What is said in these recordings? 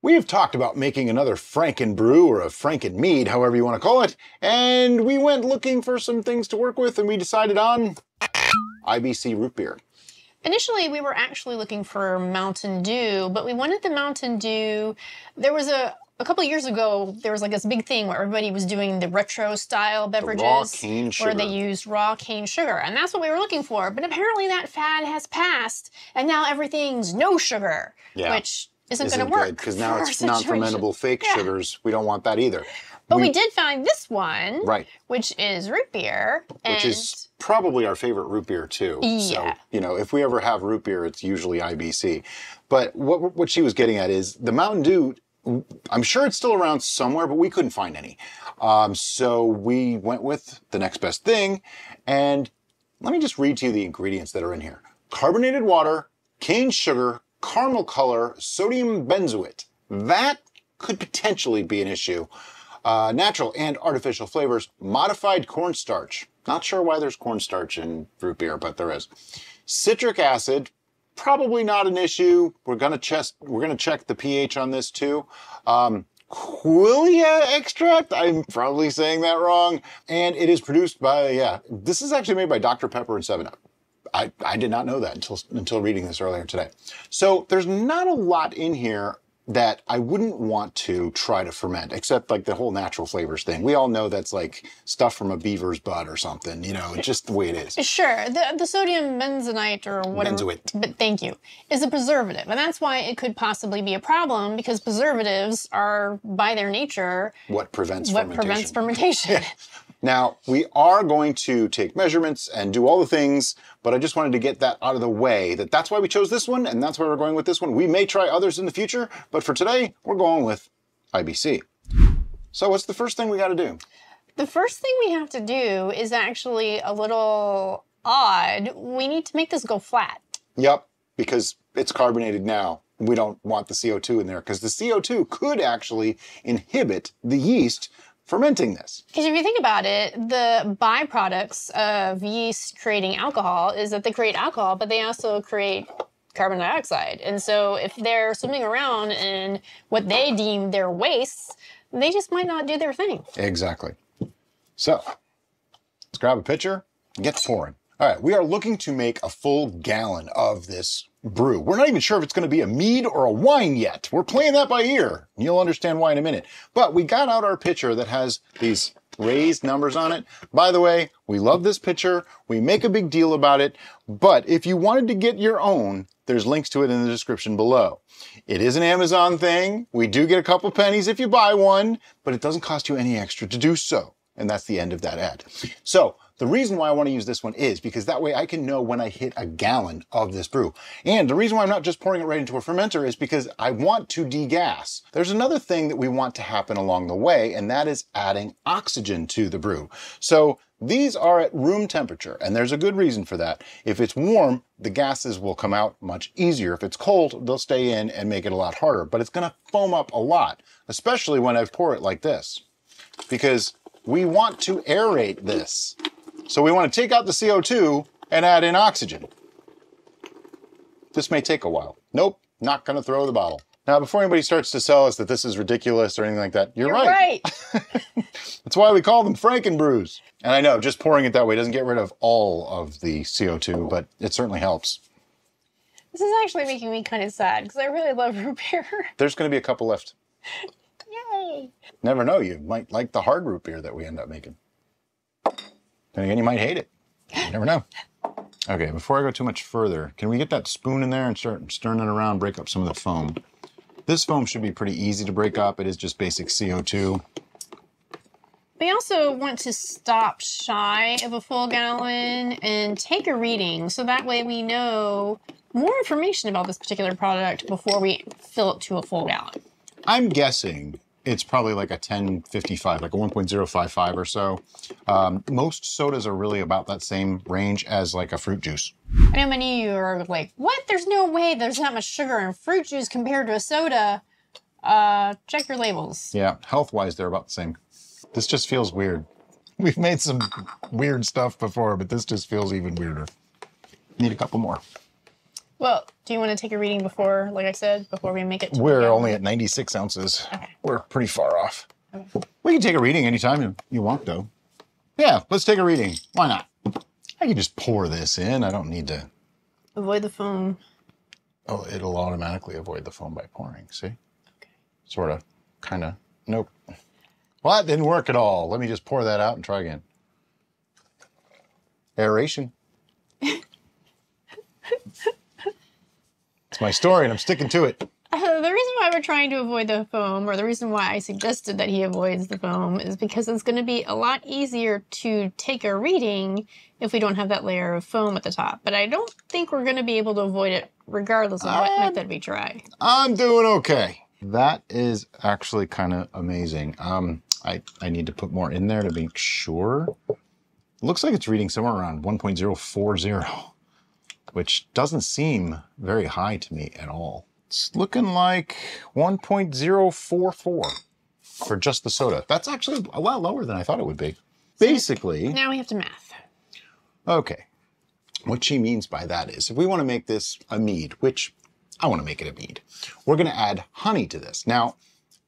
We have talked about making another Franken brew or a Franken mead, however you want to call it, and we went looking for some things to work with and we decided on IBC root beer. Initially, we were actually looking for Mountain Dew, but we wanted the Mountain Dew. There was a a couple years ago, there was like this big thing where everybody was doing the retro style beverages raw cane where they used raw cane sugar. And that's what we were looking for. But apparently that fad has passed and now everything's no sugar, Yeah. which isn't, Isn't going to work. because now it's non-fermentable fake Yeah. sugars. We don't want that either. But we, did find this one, Right. which is root beer. Which is probably our favorite root beer too. Yeah. So, you know, if we ever have root beer, it's usually IBC. But what what she was getting at is the Mountain Dew. I'm sure it's still around somewhere, but we couldn't find any. Um, so we went with the next best thing. And let me just read to you the ingredients that are in here: carbonated water, cane sugar, caramel color, sodium benzoate. That could potentially be an issue. Uh, natural and artificial flavors, modified cornstarch. Not sure why there's cornstarch in root beer, but there is. Citric acid, probably not an issue. We're gonna check. We're gonna check the pH on this too. Um, extract. I'm probably saying that wrong. And it is produced by yeah. This is actually made by Dr Pepper and Seven Up. I, I did not know that until until reading this earlier today. So there's not a lot in here that I wouldn't want to try to ferment, except like the whole natural flavors thing. We all know that's like stuff from a beaver's butt or something, you know, just the way it is. Sure, the, the sodium benzoate or whatever. Benzoate. But thank you, is a preservative, and that's why it could possibly be a problem because preservatives are, by their nature, What prevents what fermentation? prevents fermentation. Now, we are going to take measurements and do all the things, but I just wanted to get that out of the way that that's why we chose this one and that's why we're going with this one. We may try others in the future, but for today, we're going with IBC. So, what's the first thing we got to do? the first thing we have to do is actually a little odd. We need to make this go flat. Yep, because it's carbonated now. We don't want the CO2 in there because the CO2 could actually inhibit the yeast fermenting this. Because if you think about it, the byproducts of yeast creating alcohol is that they create alcohol, but they also create carbon dioxide. And so if they're swimming around in what they deem their wastes, they just might not do their thing. Exactly. So, let's grab a pitcher and get pouring. All right, we are looking to make a full gallon of this brew. We're not even sure if it's going to be a mead or a wine yet. We're playing that by ear. You'll understand why in a minute. But we got out our pitcher that has these raised numbers on it. By the way, we love this pitcher. We make a big deal about it. But if you wanted to get your own, there's links to it in the description below. It is an Amazon thing. We do get a couple pennies if you buy one, but it doesn't cost you any extra to do so. And that's the end of that ad. So the reason why I want to use this one is because that way I can know when I hit a gallon of this brew. And the reason why I'm not just pouring it right into a fermenter is because I want to degas. There's another thing that we want to happen along the way, and that is adding oxygen to the brew. So these are at room temperature, and there's a good reason for that. If it's warm, the gases will come out much easier. If it's cold, they'll stay in and make it a lot harder, but it's gonna foam up a lot, especially when I pour it like this, because we want to aerate this. So we want to take out the CO2 and add in oxygen. This may take a while. Nope, not gonna throw the bottle. Now, before anybody starts to sell us that this is ridiculous or anything like that, you're, You're right. right. That's why we call them Franken brews. And I know just pouring it that way doesn't get rid of all of the CO2, but it certainly helps. this is actually making me kind of sad because I really love root beer. There's going to be a couple left. Yay. Never know, you might like the hard root beer that we end up making. Then again, you might hate it. You never know. Okay, before I go too much further, can we get that spoon in there and start stirring it around, break up some of the foam? This foam should be pretty easy to break up. It is just basic CO2. We also want to stop shy of a full gallon and take a reading so that way we know more information about this particular product before we fill it to a full gallon. I'm guessing it's probably like a 1055, like a 1.055 or so. Um, most sodas are really about that same range as like a fruit juice. I know many of you are like, what? There's no way there's that much sugar in fruit juice compared to a soda. Uh, check your labels. Yeah, health wise, they're about the same. This just feels weird. We've made some weird stuff before, but this just feels even weirder. Need a couple more. Well, do you want to take a reading before, like I said, before we make it? To We're only at 96 ounces. Okay. We're pretty far off. We can take a reading anytime you- you want, though. Yeah, let's take a reading. Why not? I can just pour this in. I don't need to. avoid the foam. Oh, it'll automatically avoid the foam by pouring. See? Okay. Sort of. Kind of. Nope. Well, that didn't work at all. Let me just pour that out and try again. Aeration. it's my story, and I'm sticking to it. Uh, the reason why we're trying to avoid the foam, or the reason why I suggested that he avoids the foam, is because it's going to be a lot easier to take a reading if we don't have that layer of foam at the top. But I don't think we're going to be able to avoid it regardless of what method we try. I'm doing okay. That is actually kind of amazing. Um, I, I need to put more in there to make sure. Looks like it's reading somewhere around 1.040, which doesn't seem very high to me at all. It's looking like 1.044 for just the soda. That's actually a lot lower than I thought it would be. Basically, Now we have to math. Okay. What she means by that is if we want to make this a mead, which I want to make it a mead, we're going to add honey to this. Now,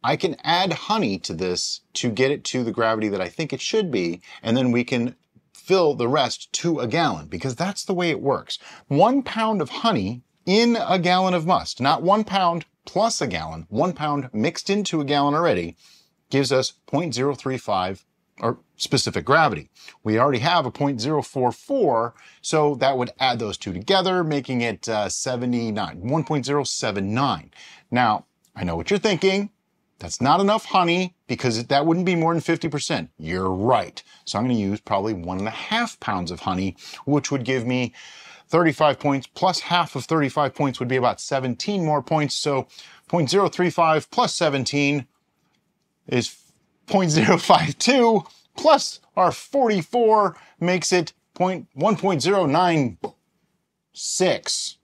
I can add honey to this to get it to the gravity that I think it should be, and then we can fill the rest to a gallon because that's the way it works. One pound of honey in a gallon of must, not one pound plus a gallon, one pound mixed into a gallon already gives us 0.035 or specific gravity. We already have a 0.044, so that would add those two together, making it uh, 79, 1.079. Now, I know what you're thinking. That's not enough honey because that wouldn't be more than 50%. You're right. So I'm going to use probably one and a half pounds of honey, which would give me 35 points plus half of 35 points would be about 17 more points. So 0.035 plus 17 is 0.052 plus our 44 makes it point 1.096.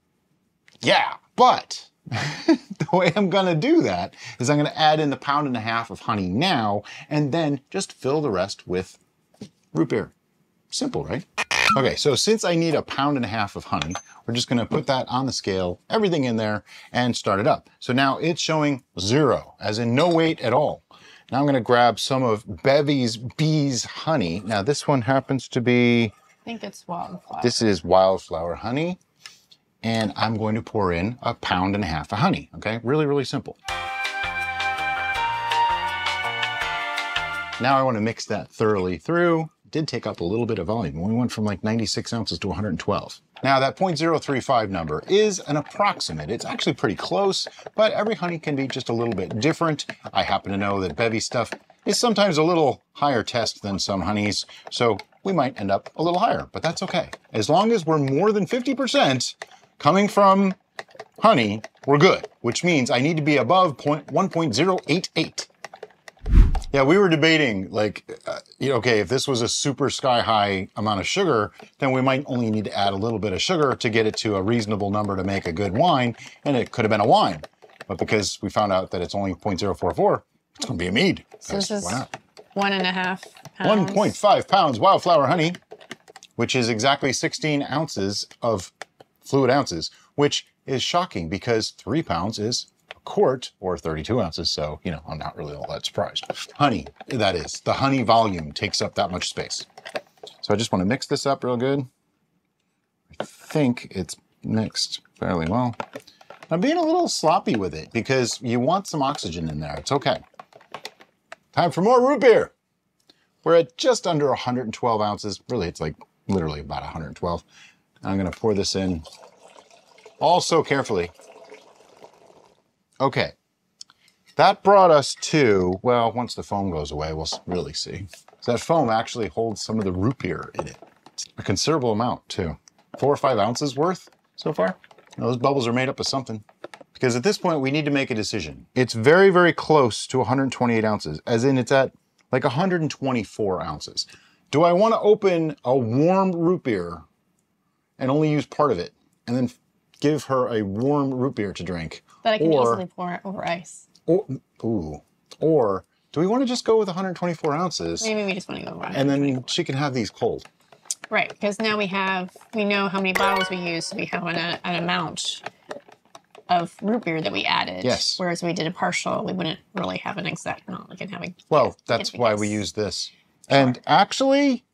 Yeah, but the way I'm gonna do that is I'm gonna add in the pound and a half of honey now and then just fill the rest with root beer. Simple, right? Okay, so since I need a pound and a half of honey, we're just gonna put that on the scale, everything in there, and start it up. So now it's showing zero, as in no weight at all. Now I'm gonna grab some of Bevy's Bees honey. Now this one happens to be, I think it's wildflower. this is wildflower honey, and I'm going to pour in a pound and a half of honey, okay? Really, really simple. Now I want to mix that thoroughly through. Did take up a little bit of volume. We went from like 96 ounces to 112. Now that 0.035 number is an approximate. It's actually pretty close, but every honey can be just a little bit different. I happen to know that Bevy stuff is sometimes a little higher test than some honeys, so we might end up a little higher, but that's okay. As long as we're more than 50% coming from honey, we're good, which means I need to be above point- 1.088. Yeah, we were debating like, uh, okay, if this was a super sky high amount of sugar, then we might only need to add a little bit of sugar to get it to a reasonable number to make a good wine, and it could have been a wine. But because we found out that it's only 0.044, it's going to be a mead. so this is one and a half pounds. 1.5 pounds wildflower honey, which is exactly 16 ounces of fluid ounces, which is shocking because three pounds is a quart or 32 ounces. So, you know, I'm not really all that surprised. Honey, that is. The honey volume takes up that much space. So I just want to mix this up real good. I think it's mixed fairly well. I'm being a little sloppy with it because you want some oxygen in there. It's okay. Time for more root beer. We're at just under 112 ounces. Really, it's like literally about 112. I'm gonna pour this in all so carefully. Okay. That brought us to, well, once the foam goes away, we'll really see. So that foam actually holds some of the root beer in it. A considerable amount, too. Four or five ounces worth so far. Those bubbles are made up of something. Because at this point, we need to make a decision. It's very, very close to 128 ounces, as in it's at like 124 ounces. Do I want to open a warm root beer and only use part of it and then give her a warm root beer to drink? That I can or, easily pour over ice. Or, ooh. Or do we want to just go with 124 ounces Maybe we just want to go over ice. and then she can have these cold? Right, because now we have we know how many bottles we use, so we have an, an amount of root beer that we added. Yes. Whereas we did a partial, we wouldn't really have an exact amount. We can have a Well, that's why we use this. And actually,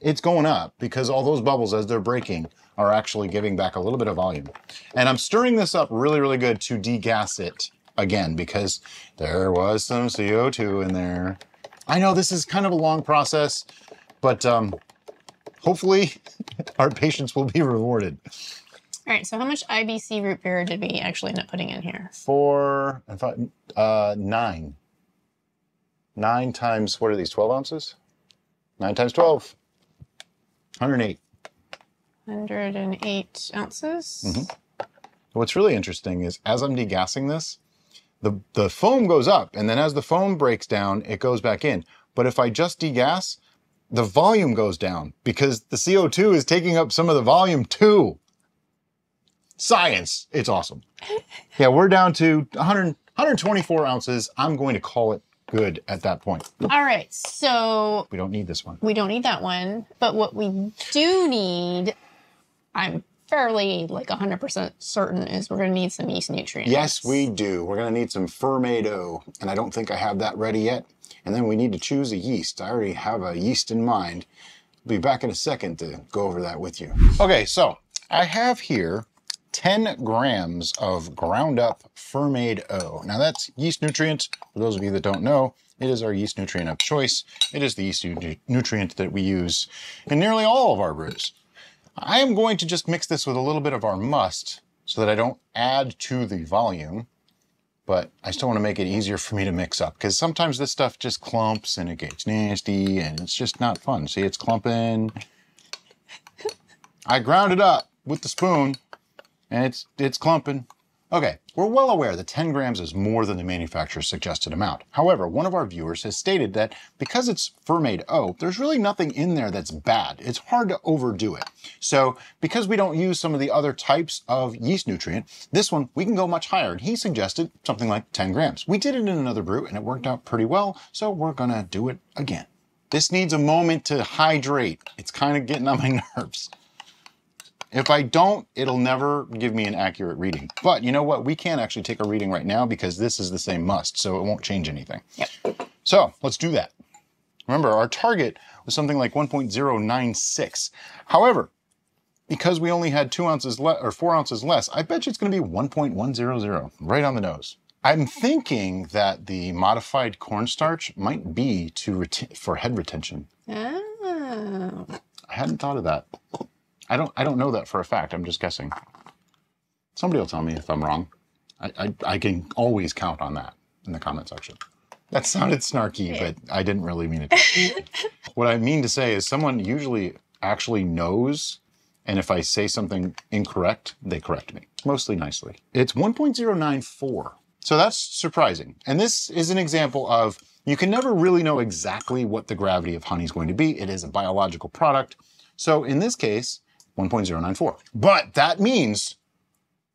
it's going up because all those bubbles, as they're breaking, are actually giving back a little bit of volume. And I'm stirring this up really, really good to degas it again because there was some CO2 in there. I know this is kind of a long process, but um, hopefully our patience will be rewarded. All right, so how much IBC root beer did we actually end up putting in here? Four, I thought, uh, nine. Nine times, what are these, 12 ounces? Nine times 12. 108. 108 ounces. Mm-hmm. What's really interesting is as I'm degassing this, the, the foam goes up, and then as the foam breaks down, it goes back in. But if I just degas, the volume goes down because the CO2 is taking up some of the volume too. Science. It's awesome. Yeah, we're down to 100, 124 ounces. I'm going to call it good at that point. All right, so We don't need this one. we don't need that one, but what we do need, I'm fairly like 100% certain, is we're going to need some yeast nutrients. Yes, we do. We're going to need some Fermaid O, and I don't think I have that ready yet. And then we need to choose a yeast. I already have a yeast in mind. I'll be back in a second to go over that with you. Okay, so I have here 10 grams of ground up Fermaid O. Now that's yeast nutrient. For those of you that don't know, it is our yeast nutrient of choice. It is the yeast nutrient that we use in nearly all of our brews. I am going to just mix this with a little bit of our must so that I don't add to the volume, but I still want to make it easier for me to mix up because sometimes this stuff just clumps and it gets nasty and it's just not fun. See, it's clumping. I ground it up with the spoon and it's it's clumping. Okay, we're well aware that 10 grams is more than the manufacturer's suggested amount. However, one of our viewers has stated that because it's Fermaid O, there's really nothing in there that's bad. It's hard to overdo it. So because we don't use some of the other types of yeast nutrient, this one we can go much higher. And he suggested something like 10 grams. We did it in another brew and it worked out pretty well, so we're gonna do it again. This needs a moment to hydrate. It's kind of getting on my nerves. If I don't, it'll never give me an accurate reading. But you know what? We can't actually take a reading right now because this is the same must, so it won't change anything. Yep. So let's do that. Remember, our target was something like 1.096. However, because we only had two ounces less or four ounces less, I bet you it's going to be 1.100, right on the nose. I'm thinking that the modified cornstarch might be to for head retention. Oh. I hadn't thought of that. I don't. I don't know that for a fact. I'm just guessing. Somebody will tell me if I'm wrong. I, I, I can always count on that in the comment section. That sounded snarky, but I didn't really mean it. what I mean to say is, someone usually actually knows, and if I say something incorrect, they correct me, mostly nicely. It's 1.094. So that's surprising. And this is an example of you can never really know exactly what the gravity of honey is going to be. It is a biological product. So in this case, 1.094. But that means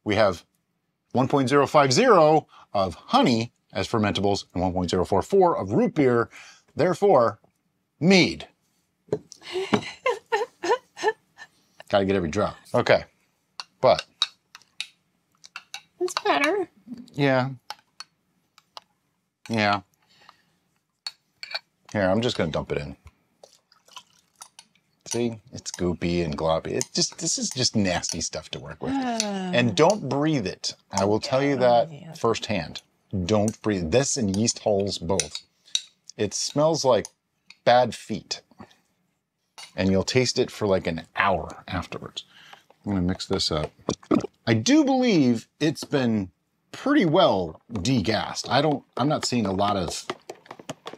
we have 1.050 of honey as fermentables and 1.044 of root beer. Therefore, mead. Gotta get every drop. Okay. But That's better. yeah. Yeah. Here, I'm just gonna dump it in. See, it's goopy and gloppy. It just this is just nasty stuff to work with. And don't breathe it. I will tell you that firsthand. Don't breathe this and yeast hulls both. It smells like bad feet. And you'll taste it for like an hour afterwards. I'm gonna mix this up. I do believe it's been pretty well degassed. I don't I'm not seeing a lot of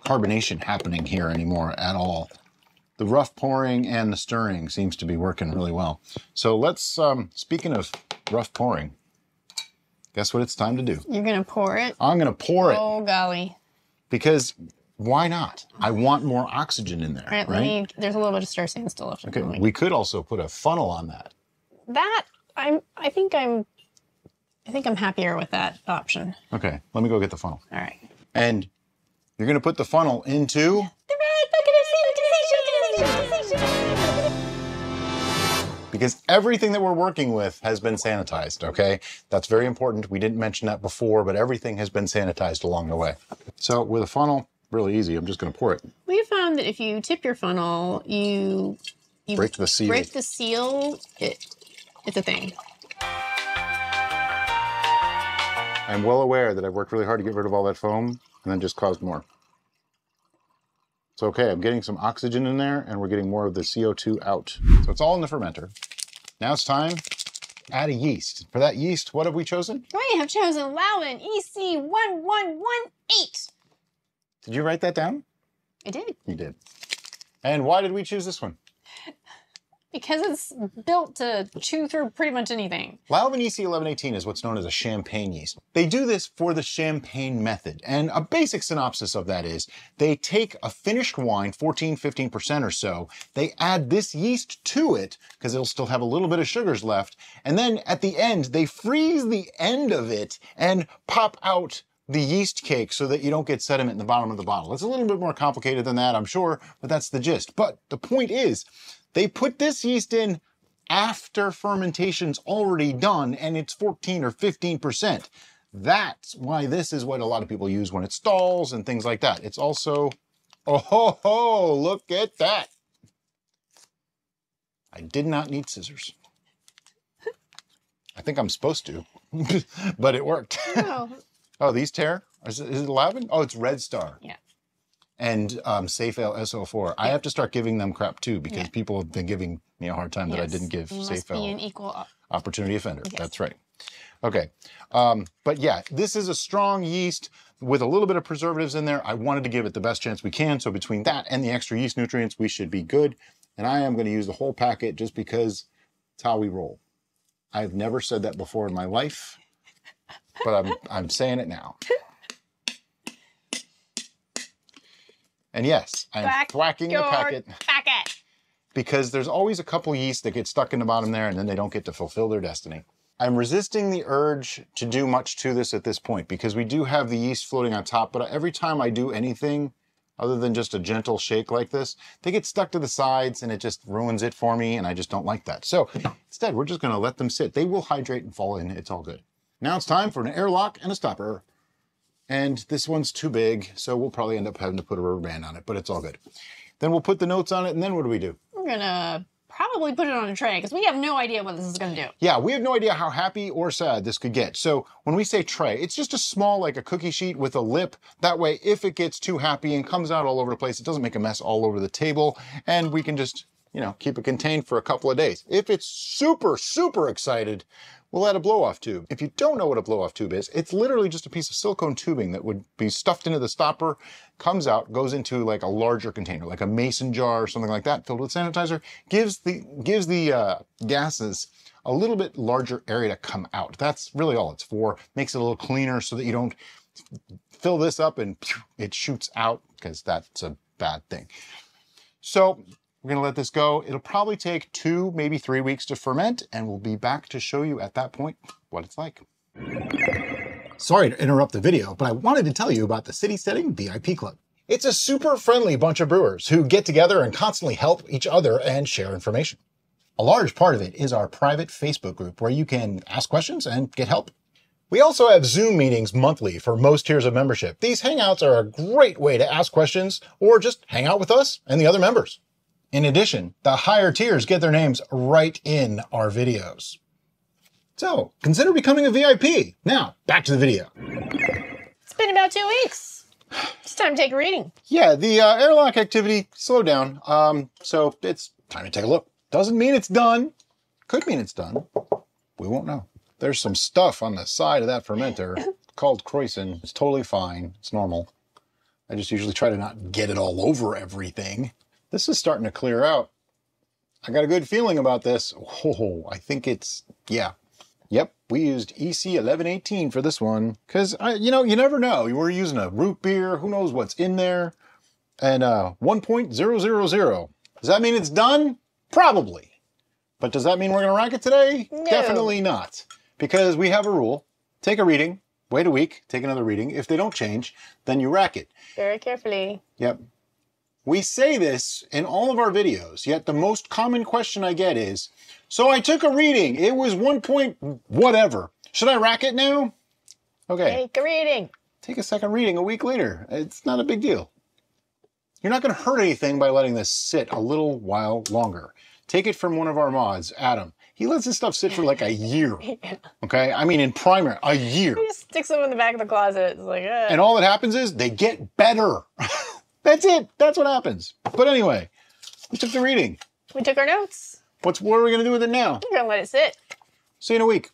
carbonation happening here anymore at all. The rough pouring and the stirring seems to be working really well. So let's um speaking of rough pouring, guess what it's time to do? You're going to pour it. I'm gonna pour it Oh, golly. because why not? I want more oxygen in there, right, right? me, there's a little bit of Star San still left. Okay, we could also put a funnel on that. that, I'm, I think I'm, I think I'm happier with that option. Okay, let me go get the funnel. All right. And you're gonna put the funnel into The red bucket. Because everything that we're working with has been sanitized, okay? That's very important. We didn't mention that before, but everything has been sanitized along the way. So with a funnel, really easy. I'm just going to pour it. We found that if you tip your funnel, you you Break the seal. break the seal. It, it's a thing. I'm well aware that I've worked really hard to get rid of all that foam and then just caused more. It's okay. I'm getting some oxygen in there and we're getting more of the CO2 out. So it's all in the fermenter. Now it's time to add a yeast. For that yeast, what have we chosen? We have chosen Lalvin EC1118. Did you write that down? I did. You did. And why did we choose this one? Because it's built to chew through pretty much anything. Lalvin EC1118 is what's known as a champagne yeast. They do this for the champagne method. And a basic synopsis of that is they take a finished wine, 14, 15% or so, they add this yeast to it because it'll still have a little bit of sugars left. And then at the end, they freeze the end of it and pop out the yeast cake so that you don't get sediment in the bottom of the bottle. It's a little bit more complicated than that, I'm sure, but that's the gist. But the point is, they put this yeast in after fermentation's already done and it's 14 or 15%. That's why this is what a lot of people use when it stalls and things like that. It's also, oh ho ho, look at that. I did not need scissors. I think I'm supposed to, but it worked. Oh, Oh, these tear? Is it, is it Lalvin? Oh, it's Red Star. Yeah. And um, Safe SO4. I have to start giving them crap too because Yeah. people have been giving me a hard time that I didn't give You Safe be an equal. opportunity offender. Yes. That's right. Okay. Um, but yeah, this is a strong yeast with a little bit of preservatives in there. I wanted to give it the best chance we can. So between that and the extra yeast nutrients, we should be good. And I am going to use the whole packet just because it's how we roll. I've never said that before in my life, but I'm, I'm saying it now. And yes, I'm Back thwacking the packet packet. because there's always a couple yeast that get stuck in the bottom there and then they don't get to fulfill their destiny. I'm resisting the urge to do much to this at this point because we do have the yeast floating on top, but every time I do anything other than just a gentle shake like this, they get stuck to the sides and it just ruins it for me and I just don't like that. So instead, we're just gonna let them sit. They will hydrate and fall in, it's all good. Now it's time for an airlock and a stopper. And this one's too big, so we'll probably end up having to put a rubber band on it, but it's all good. Then we'll put the notes on it and then what do we do? We're gonna probably put it on a tray because we have no idea what this is gonna do. Yeah, we have no idea how happy or sad this could get. So when we say tray, it's just a small, like a cookie sheet with a lip. That way, if it gets too happy and comes out all over the place, it doesn't make a mess all over the table. And we can just, you know, keep it contained for a couple of days. If it's super, super excited, we'll add a blow-off tube. If you don't know what a blow-off tube is, it's literally just a piece of silicone tubing that would be stuffed into the stopper, comes out, goes into like a larger container, like a mason jar or something like that, filled with sanitizer, gives the gives the uh, gases a little bit larger area to come out. That's really all it's for. Makes it a little cleaner so that you don't fill this up and it shoots out because that's a bad thing. So we're gonna let this go. It'll probably take two, maybe three weeks to ferment, and we'll be back to show you at that point what it's like. Sorry to interrupt the video, but I wanted to tell you about the City Steading VIP Club. It's a super friendly bunch of brewers who get together and constantly help each other and share information. A large part of it is our private Facebook group where you can ask questions and get help. We also have Zoom meetings monthly for most tiers of membership. These hangouts are a great way to ask questions or just hang out with us and the other members. In addition, the higher tiers get their names right in our videos. So, consider becoming a VIP. Now, back to the video. It's been about two weeks. It's time to take a reading. Yeah, the uh, airlock activity slowed down. Um, so it's time to take a look. Doesn't mean it's done. Could mean it's done. We won't know. There's some stuff on the side of that fermenter called krausen. It's totally fine. It's normal. I just usually try to not get it all over everything. This is starting to clear out. I got a good feeling about this. Oh, I think it's, yeah. Yep, we used E EC 1118 for this one. Because, you know, you never know. We're using a root beer. Who knows what's in there? And uh, 1.000. Does that mean it's done? Probably. But does that mean we're going to rack it today? No. Definitely not. Because we have a rule. Take a reading, wait a week, take another reading. If they don't change, then you rack it. Very carefully. Yep. We say this in all of our videos, yet the most common question I get is, so I took a reading, it was one point whatever. Should I rack it now? Okay, Take a reading. take a second reading a week later. It's not a big deal. You're not gonna hurt anything by letting this sit a little while longer. Take it from one of our mods, Adam. He lets this stuff sit for like a year. Okay, I mean in primer, a year. He just sticks them in the back of the closet. It's like, And all that happens is they get better. That's it. That's what happens. But anyway, we took the reading. we took our notes. What's what are we gonna do with it now? We're gonna let it sit. See you in a week.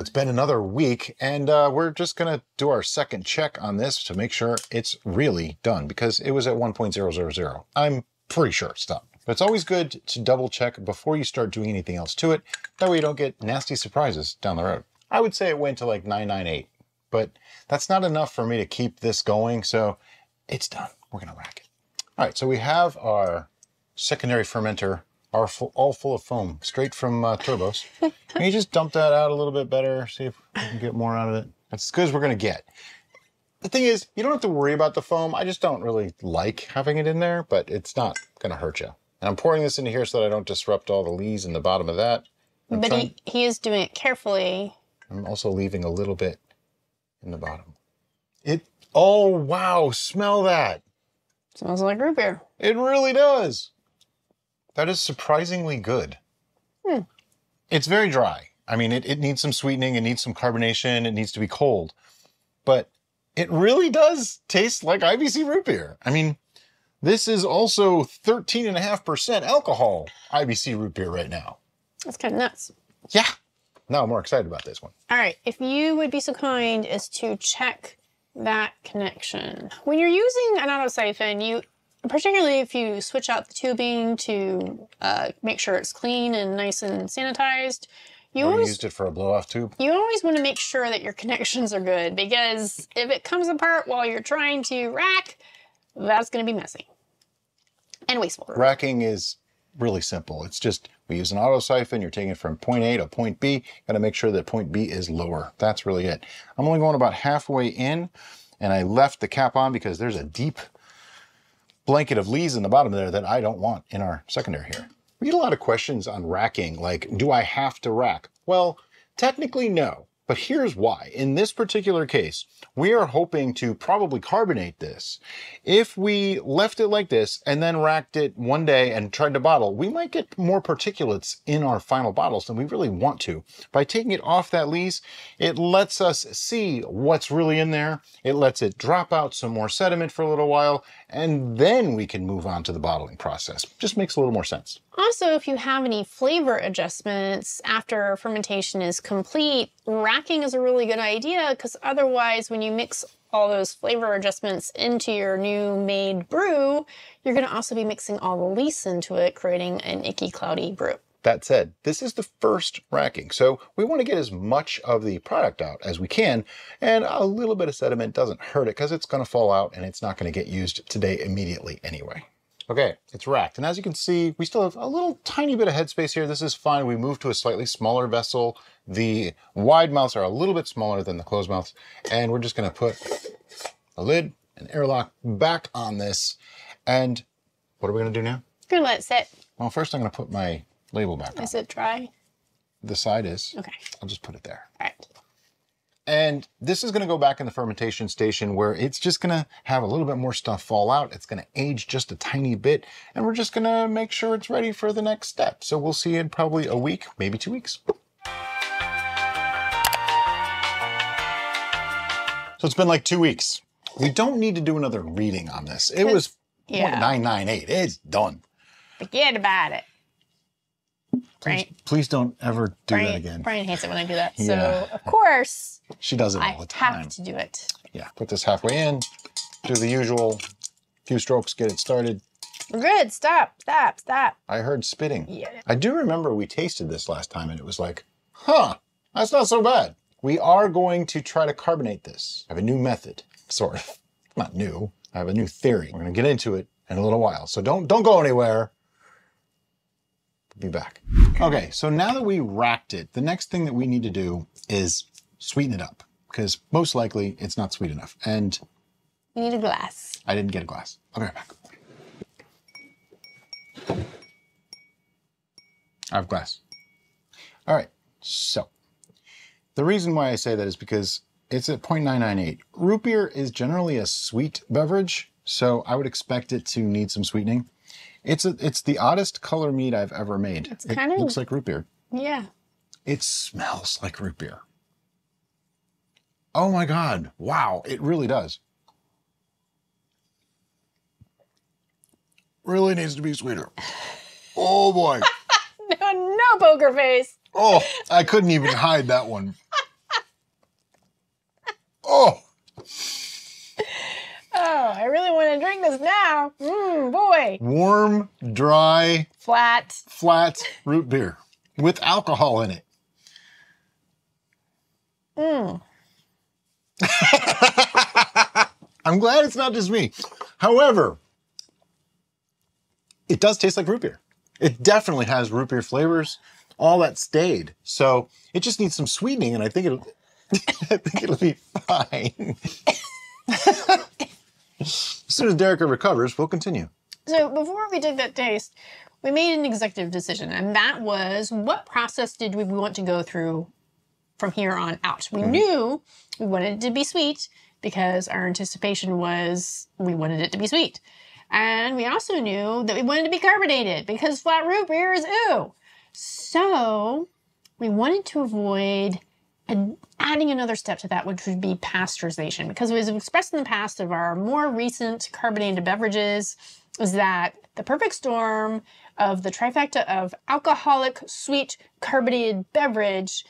It's been another week, and uh, we're just gonna do our second check on this to make sure it's really done because it was at 1.000. I'm pretty sure it's done. But it's always good to double check before you start doing anything else to it. That way you don't get nasty surprises down the road. I would say it went to like 998, but that's not enough for me to keep this going, so it's done. We're gonna rack it. All right, so we have our secondary fermenter, are full, all full of foam, straight from uh, turbos. Can you just dump that out a little bit better? See if we can get more out of it. That's as good as we're gonna get. The thing is, you don't have to worry about the foam. I just don't really like having it in there, but it's not gonna hurt you. And I'm pouring this into here so that I don't disrupt all the lees in the bottom of that. I'm, But trying- he, he is doing it carefully. I'm also leaving a little bit in the bottom. It, oh wow, smell that. Smells like root beer. It really does. That is surprisingly good. Hmm. It's very dry. I mean, it, it needs some sweetening, it needs some carbonation, it needs to be cold. But it really does taste like IBC root beer. I mean, this is also 13.5% alcohol IBC root beer right now. That's kind of nuts. Yeah. Now I'm more excited about this one. All right, if you would be so kind as to check that connection. When you're using an auto siphon, you particularly if you switch out the tubing to uh, make sure it's clean and nice and sanitized, you Or always used it for a blow off tube. you always want to make sure that your connections are good because if it comes apart while you're trying to rack, that's going to be messy and wasteful. Racking is really simple. It's just we use an auto siphon. You're taking it from point A to point B. Got to make sure that point B is lower. That's really it. I'm only going about halfway in, and I left the cap on because there's a deep blanket of lees in the bottom there that I don't want in our secondary here. We get a lot of questions on racking, like, do I have to rack? Well, technically no. But here's why. In this particular case, we are hoping to probably carbonate this. If we left it like this and then racked it one day and tried to bottle, we might get more particulates in our final bottles than we really want to. By taking it off that lees, it lets us see what's really in there. It lets it drop out some more sediment for a little while, and then we can move on to the bottling process. Just makes a little more sense. Also, if you have any flavor adjustments after fermentation is complete, racking is a really good idea because otherwise, when you mix all those flavor adjustments into your new made brew, you're going to also be mixing all the lees into it, creating an icky, cloudy brew. That said, this is the first racking, so we want to get as much of the product out as we can, and a little bit of sediment doesn't hurt it because it's going to fall out and it's not going to get used today immediately anyway. Okay, it's racked, and as you can see, we still have a little tiny bit of headspace here. This is fine. We moved to a slightly smaller vessel. The wide mouths are a little bit smaller than the closed mouths, and we're just going to put a lid and airlock back on this. And what are we going to do now? We're Gonna let it sit. Well, first I'm going to put my label back on. Is it dry? The side is. Okay. I'll just put it there. All right. And this is going to go back in the fermentation station where it's just going to have a little bit more stuff fall out. It's going to age just a tiny bit, and we're just going to make sure it's ready for the next step. So we'll see in probably a week, maybe two weeks. So it's been like two weeks. We don't need to do another reading on this. It was Yeah. 998. It's done. Forget about it. Please, please don't ever do that again. Brian hates it when I do that. Yeah. So, of course, She does it all I the time. I have to do it. Yeah, put this halfway in, do the usual few strokes, get it started. We're good. Stop, stop, stop. I heard spitting. Yeah. I do remember we tasted this last time and it was like, huh, that's not so bad. We are going to try to carbonate this. I have a new method, sort of. Not new. I have a new theory. We're going to get into it in a little while. So don't don't go anywhere. Be back. Okay, so now that we racked it, the next thing that we need to do is sweeten it up because most likely it's not sweet enough. And We need a glass. I didn't get a glass. I'll be right back. I have glass. All right, so the reason why I say that is because it's at 0.998. Root beer is generally a sweet beverage, so I would expect it to need some sweetening. It's a, it's the oddest color mead I've ever made. It's it kind of- looks like root beer. Yeah. It smells like root beer. Oh my god! Wow, it really does. Really needs to be sweeter. Oh boy. No, no poker face. Oh, I couldn't even hide that one. Oh, Oh, I really want to drink this now. Mmm, boy. warm, dry, Flat. flat root beer with alcohol in it. Mmm. I'm glad it's not just me. However, it does taste like root beer. It definitely has root beer flavors. All that stayed. So it just needs some sweetening, and I think it'll I think it'll be fine. as soon as Derica recovers, we'll continue. So before we did that taste, we made an executive decision, and that was what process did we want to go through from here on out? We mm-hmm. knew we wanted it to be sweet because our anticipation was we wanted it to be sweet. And we also knew that we wanted to be carbonated because flat root beer is ooh. So we wanted to avoid and adding another step to that, which would be pasteurization, because it was expressed in the past of our more recent carbonated beverages, is that the perfect storm of the trifecta of alcoholic, sweet, carbonated beverage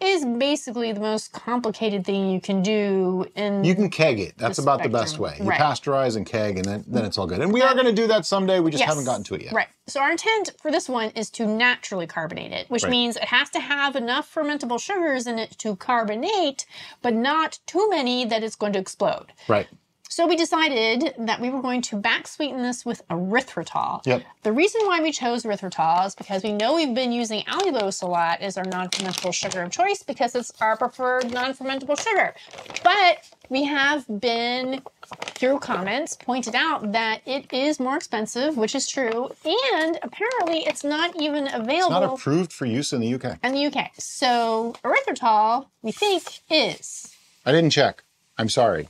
is basically the most complicated thing you can do in You can keg it. That's The about the best way. You Right. pasteurize and keg, and then, then it's all good. And we are going to do that someday. We just Yes. haven't gotten to it yet. Right. So our intent for this one is to naturally carbonate it, which Right. means it has to have enough fermentable sugars in it to carbonate, but not too many that it's going to explode. Right. So we decided that we were going to back sweeten this with erythritol. Yep. The reason why we chose erythritol is because we know we've been using allulose a lot as our non-fermentable sugar of choice because it's our preferred non-fermentable sugar. But we have been through comments pointed out that it is more expensive, which is true, and apparently it's not even It's available not approved for use in the UK. in the UK. So erythritol, we think, is I didn't check. I'm sorry.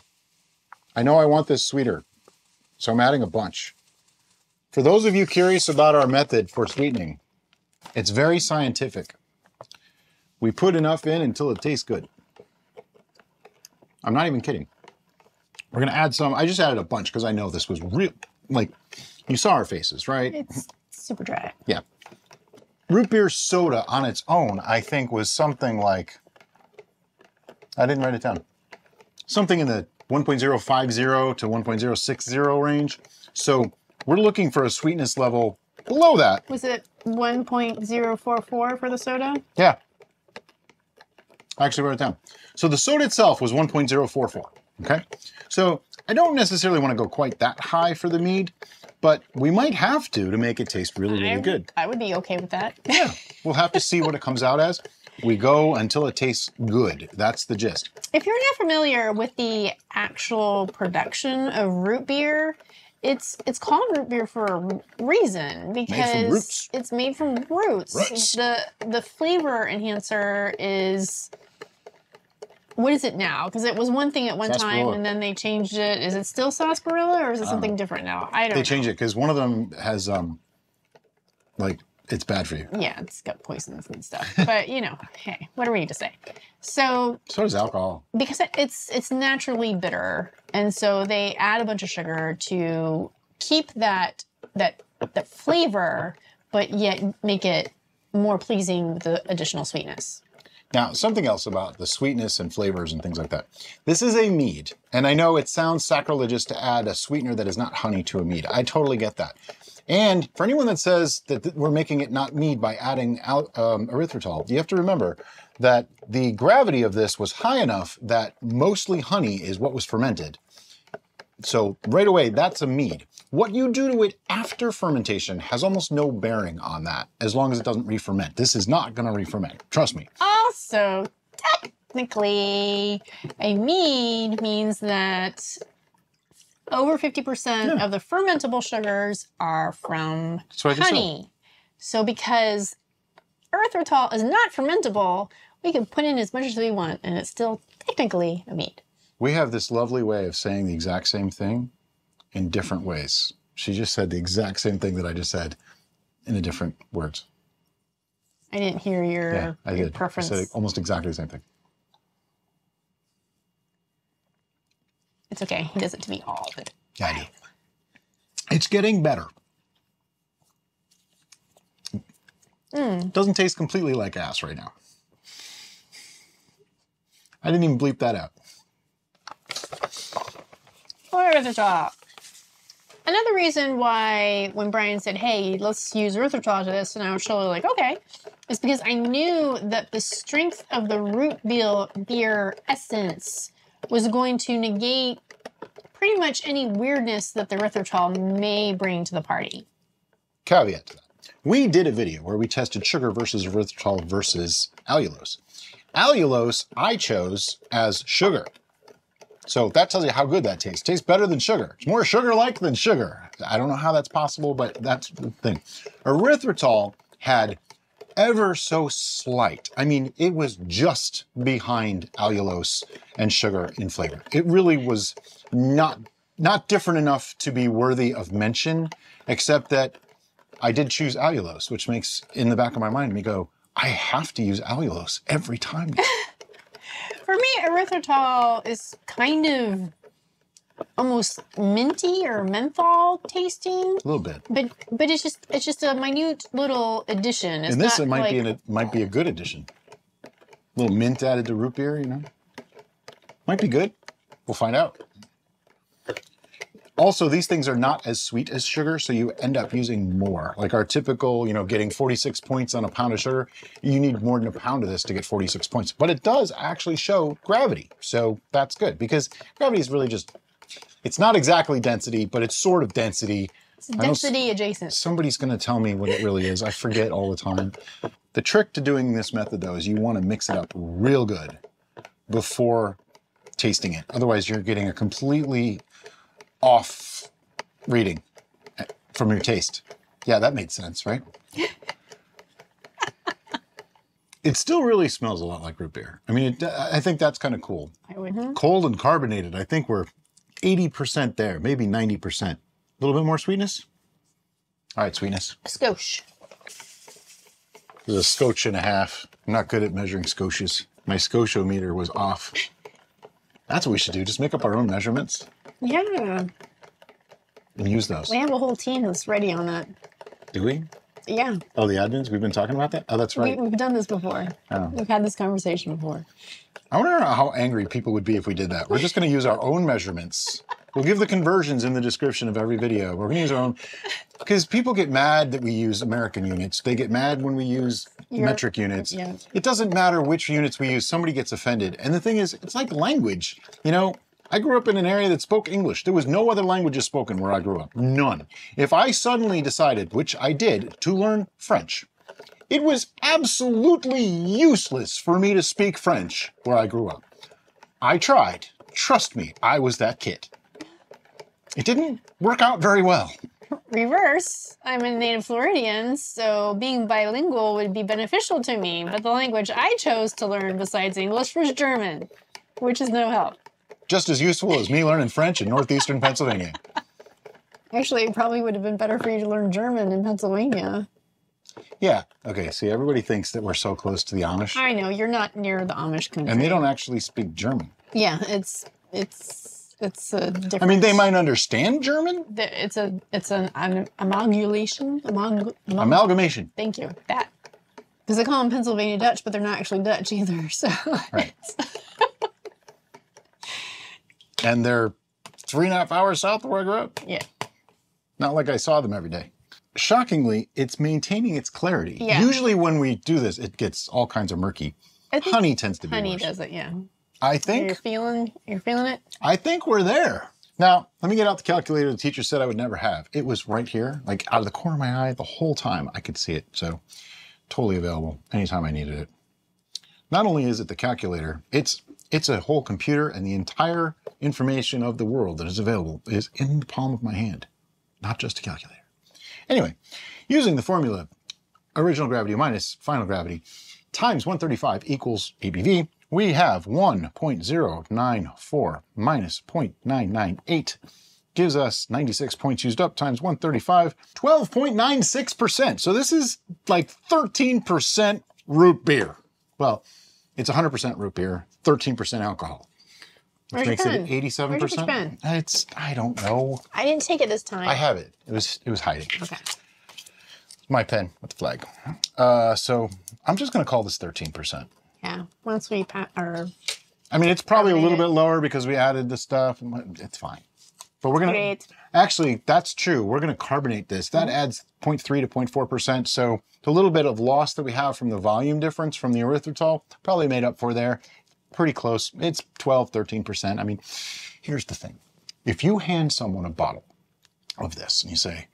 I know I want this sweeter, so I'm adding a bunch. For those of you curious about our method for sweetening, it's very scientific. We put enough in until it tastes good. I'm not even kidding. We're gonna add some. I just added a bunch because I know this was real. Like, you saw our faces, right? it's super dry. Yeah. Root beer soda on its own, I think, was something like I didn't write it down. Something in the 1.050 to 1.060 range. So we're looking for a sweetness level below that. Was it 1.044 for the soda? Yeah. I actually wrote it down. So the soda itself was 1.044. Okay. So I don't necessarily want to go quite that high for the mead, but we might have to to make it taste really, really I, good. I would be okay with that. Yeah, we'll have to see what it comes out as. We go until it tastes good. That's the gist. If you're not familiar with the actual production of root beer, it's it's called root beer for a reason because it's made from roots. Roots. The the flavor enhancer is what is it now? Because it was one thing at one time and then they changed it. Is it still sarsaparilla or is it something different now? I don't They know. change it because one of them has um, like it's bad for you. Yeah, it's got poisons and stuff. But you know, hey, what are we to say? So So does alcohol. because it- it's it's naturally bitter, and so they add a bunch of sugar to keep that that that flavor, but yet make it more pleasing with the additional sweetness. Now, something else about the sweetness and flavors and things like that. This is a mead, and I know it sounds sacrilegious to add a sweetener that is not honey to a mead. I totally get that. And for anyone that says that th- we're making it not mead by adding um, erythritol, you have to remember that the gravity of this was high enough that mostly honey is what was fermented. So right away, that's a mead. What you do to it after fermentation has almost no bearing on that, as long as it doesn't re-ferment. This is not going to re-ferment. Trust me. Also, technically, a mead means that over 50% Yeah. of the fermentable sugars are from So I just said. honey. So because erythritol is not fermentable, we can put in as much as we want and it's still technically a meat. We have this lovely way of saying the exact same thing in different ways. She just said the exact same thing that I just said in a different words. I didn't hear your, Yeah, I your did. I preference. said almost exactly the same thing. It's okay. He does it to me all the time. Yeah, I do. It's getting better. Hmm. Doesn't taste completely like ass right now. I didn't even bleep that out. Or erythritol. Another reason why when Brian said, hey, let's use erythritol to this, and I was totally like, okay, is because I knew that the strength of the root beer, beer essence was going to negate pretty much any weirdness that the erythritol may bring to the party. Caveat to that. We did a video where we tested sugar versus erythritol versus allulose. Allulose I chose as sugar. So that tells you how good that tastes. Tastes better than sugar. It's more sugar-like than sugar. I don't know how that's possible, but that's the thing. Erythritol had ever so slight. I mean, it was just behind allulose and sugar in flavor. It really was not not different enough to be worthy of mention, except that I did choose allulose, which makes in the back of my mind me go, I have to use allulose every time. For me, erythritol is kind of almost minty or menthol tasting. A little bit. But but it's just it's just a minute little addition. It's and this it might like, be an, it might be a good addition. A little mint added to root beer, you know. Might be good. We'll find out. Also, these things are not as sweet as sugar, so you end up using more. Like our typical, you know, getting 46 points on a pound of sugar, you need more than a pound of this to get 46 points. But it does actually show gravity, so that's good because gravity is really just, it's not exactly density, but it's sort of density. it's I don't s- density adjacent. Somebody's going to tell me what it really is. I forget all the time. The trick to doing this method, though, is you want to mix it up real good before tasting it. Otherwise, you're getting a completely off reading from your taste. Yeah, that made sense, right? it still really smells a lot like root beer. I mean, it, I think that's kind of cool. I would. Mm-hmm. Cold and carbonated, I think we're 80% there, maybe 90%. A little bit more sweetness? All right, sweetness. Skosh. This is a scotch and a half. I'm not good at measuring scotches. My scotchometer was off. That's what we should do. Just make up our own measurements Yeah, and use those. we have a whole team that's ready on that. Do we? Yeah, Oh, the admins? We've been talking about that? Oh, that's right. we've done this before. Oh. We've had this conversation before. I wonder how angry people would be if we did that. We're just going to use our own measurements. We'll give the conversions in the description of every video. We're going to use our own because people get mad that we use American units. They get mad when we use Your- metric units. yeah. It doesn't matter which units we use. Somebody gets offended. And the thing is, it's like language. You know, I grew up in an area that spoke English. There was no other languages spoken where I grew up. None. If I suddenly decided, which I did, to learn French, it was absolutely useless for me to speak French where I grew up. I tried. Trust me, I was that kid. It didn't work out very well. Reverse, I'm a native Floridian, so being bilingual would be beneficial to me. But the language I chose to learn besides English was German, which is no help. Just as useful as me learning French in northeastern Pennsylvania. Actually, it probably would have been better for you to learn German in Pennsylvania. Yeah. Okay. See, everybody thinks that we're so close to the Amish, I know you're not near the Amish country. and they don't actually speak German. Yeah, it's it's it's a different. I mean, they might understand German. the- It's a it's an, an amalgamation. Among, among, Amalgamation. thank you. That because they call them Pennsylvania Dutch, but they're not actually Dutch either. So Right. And they're three and a half hours south of where I grew up. yeah, Not like I saw them every day. Shockingly, it's maintaining its clarity. Yeah. Usually, when we do this, it gets all kinds of murky. Honey tends to be honey worse. does it. Yeah, I think you're feeling you're feeling it. I think we're there. Now, let me get out the calculator the teacher said I would never have. It was right here, like out of the corner of my eye the whole time. I could see it. So, totally available anytime I needed it. Not only is it the calculator, it's It's a whole computer, and the entire information of the world that is available is in the palm of my hand, not just a calculator. Anyway, using the formula original gravity minus final gravity times 135 equals ABV, we have 1.094 minus 0.998 gives us 96 points used up times 135, 12.96%. So this is like 13% root beer. Well, it's 100% root beer, 13% alcohol. Which makes it 87%. Where's your pen? It's I don't know. I didn't take it this time. I have it. It was it was hiding. okay. My pen with the flag. Uh, so I'm just gonna call this 13%. Yeah. Once we or I mean, it's probably a little bit lower because we added the stuff. It's fine. But we're gonna Great. actually that's true. We're gonna carbonate this. That adds 0.3 to 0.4 percent. So the little bit of loss that we have from the volume difference from the erythritol probably made up for there. Pretty close. It's 12, 13 percent. I mean, here's the thing: if you hand someone a bottle of this and you say,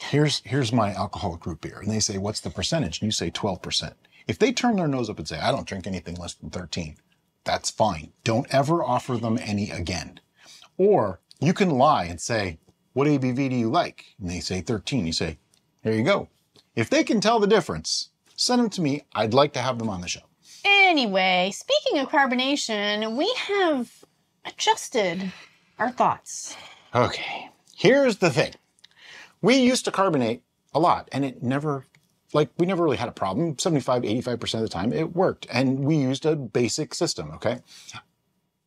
"Here's here's my alcoholic root beer," and they say, "What's the percentage?" and you say 12 percent. If they turn their nose up and say, "I don't drink anything less than 13," that's fine. Don't ever offer them any again. Or you can lie and say, What ABV do you like? And they say 13. You say, There you go. If they can tell the difference, send them to me. I'd like to have them on the show. Anyway, speaking of carbonation, we have adjusted our thoughts. Okay. Here's the thing we used to carbonate a lot, and it never, like, we never really had a problem. 75, 85% of the time, it worked. And we used a basic system, okay?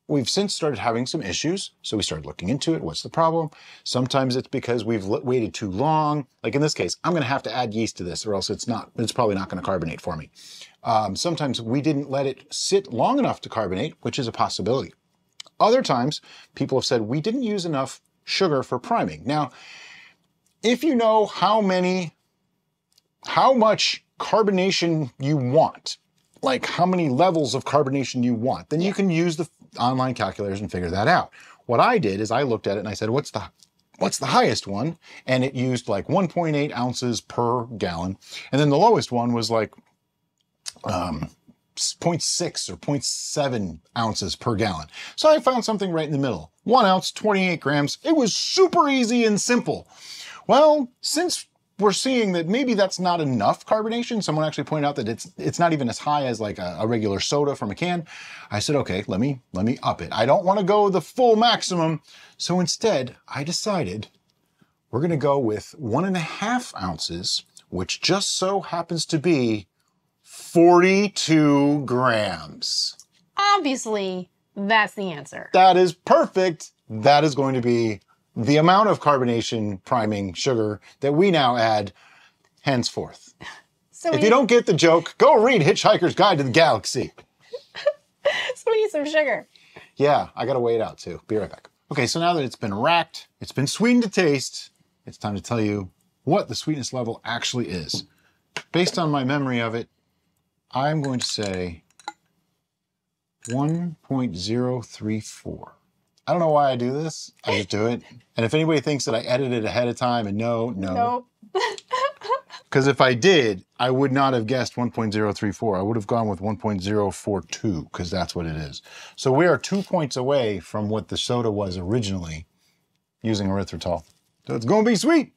We've since started having some issues, so we started looking into it. What's the problem? Sometimes it's because we've waited too long. Like in this case, I'm going to have to add yeast to this, or else it's not. It's probably not going to carbonate for me. Um, sometimes we didn't let it sit long enough to carbonate, which is a possibility. Other times, people have said we didn't use enough sugar for priming. Now, if you know how many, how much carbonation you want, like how many levels of carbonation you want, then you can use the online calculators and figure that out. What I did is I looked at it and I said, what's the what's the highest one? And it used like 1.8 ounces per gallon. And then the lowest one was like um, 0.6 or 0.7 ounces per gallon. So I found something right in the middle. One ounce, 28 grams. It was super easy and simple. Well, since we're seeing that maybe that's not enough carbonation. Someone actually pointed out that it's it's not even as high as like a, a regular soda from a can. I said, okay, let me let me up it. I don't want to go the full maximum. So instead, I decided we're gonna go with one and a half ounces, which just so happens to be 42 grams. Obviously, that's the answer. That is perfect. That is going to be the amount of carbonation priming sugar that we now add henceforth. So If you don't get the joke, go read Hitchhiker's Guide to the Galaxy. so we need some sugar. Yeah, I gotta weigh it out too. Be right back. Okay, so now that it's been racked, it's been sweetened to taste, it's time to tell you what the sweetness level actually is. Based on my memory of it, I'm going to say 1.034. I don't know why I do this. I just do it. And if anybody thinks that I edited ahead of time and no, no. Nope. Because if I did, I would not have guessed 1.034. I would have gone with 1.042 because that's what it is. So we are two points away from what the soda was originally using erythritol. So it's going to be sweet.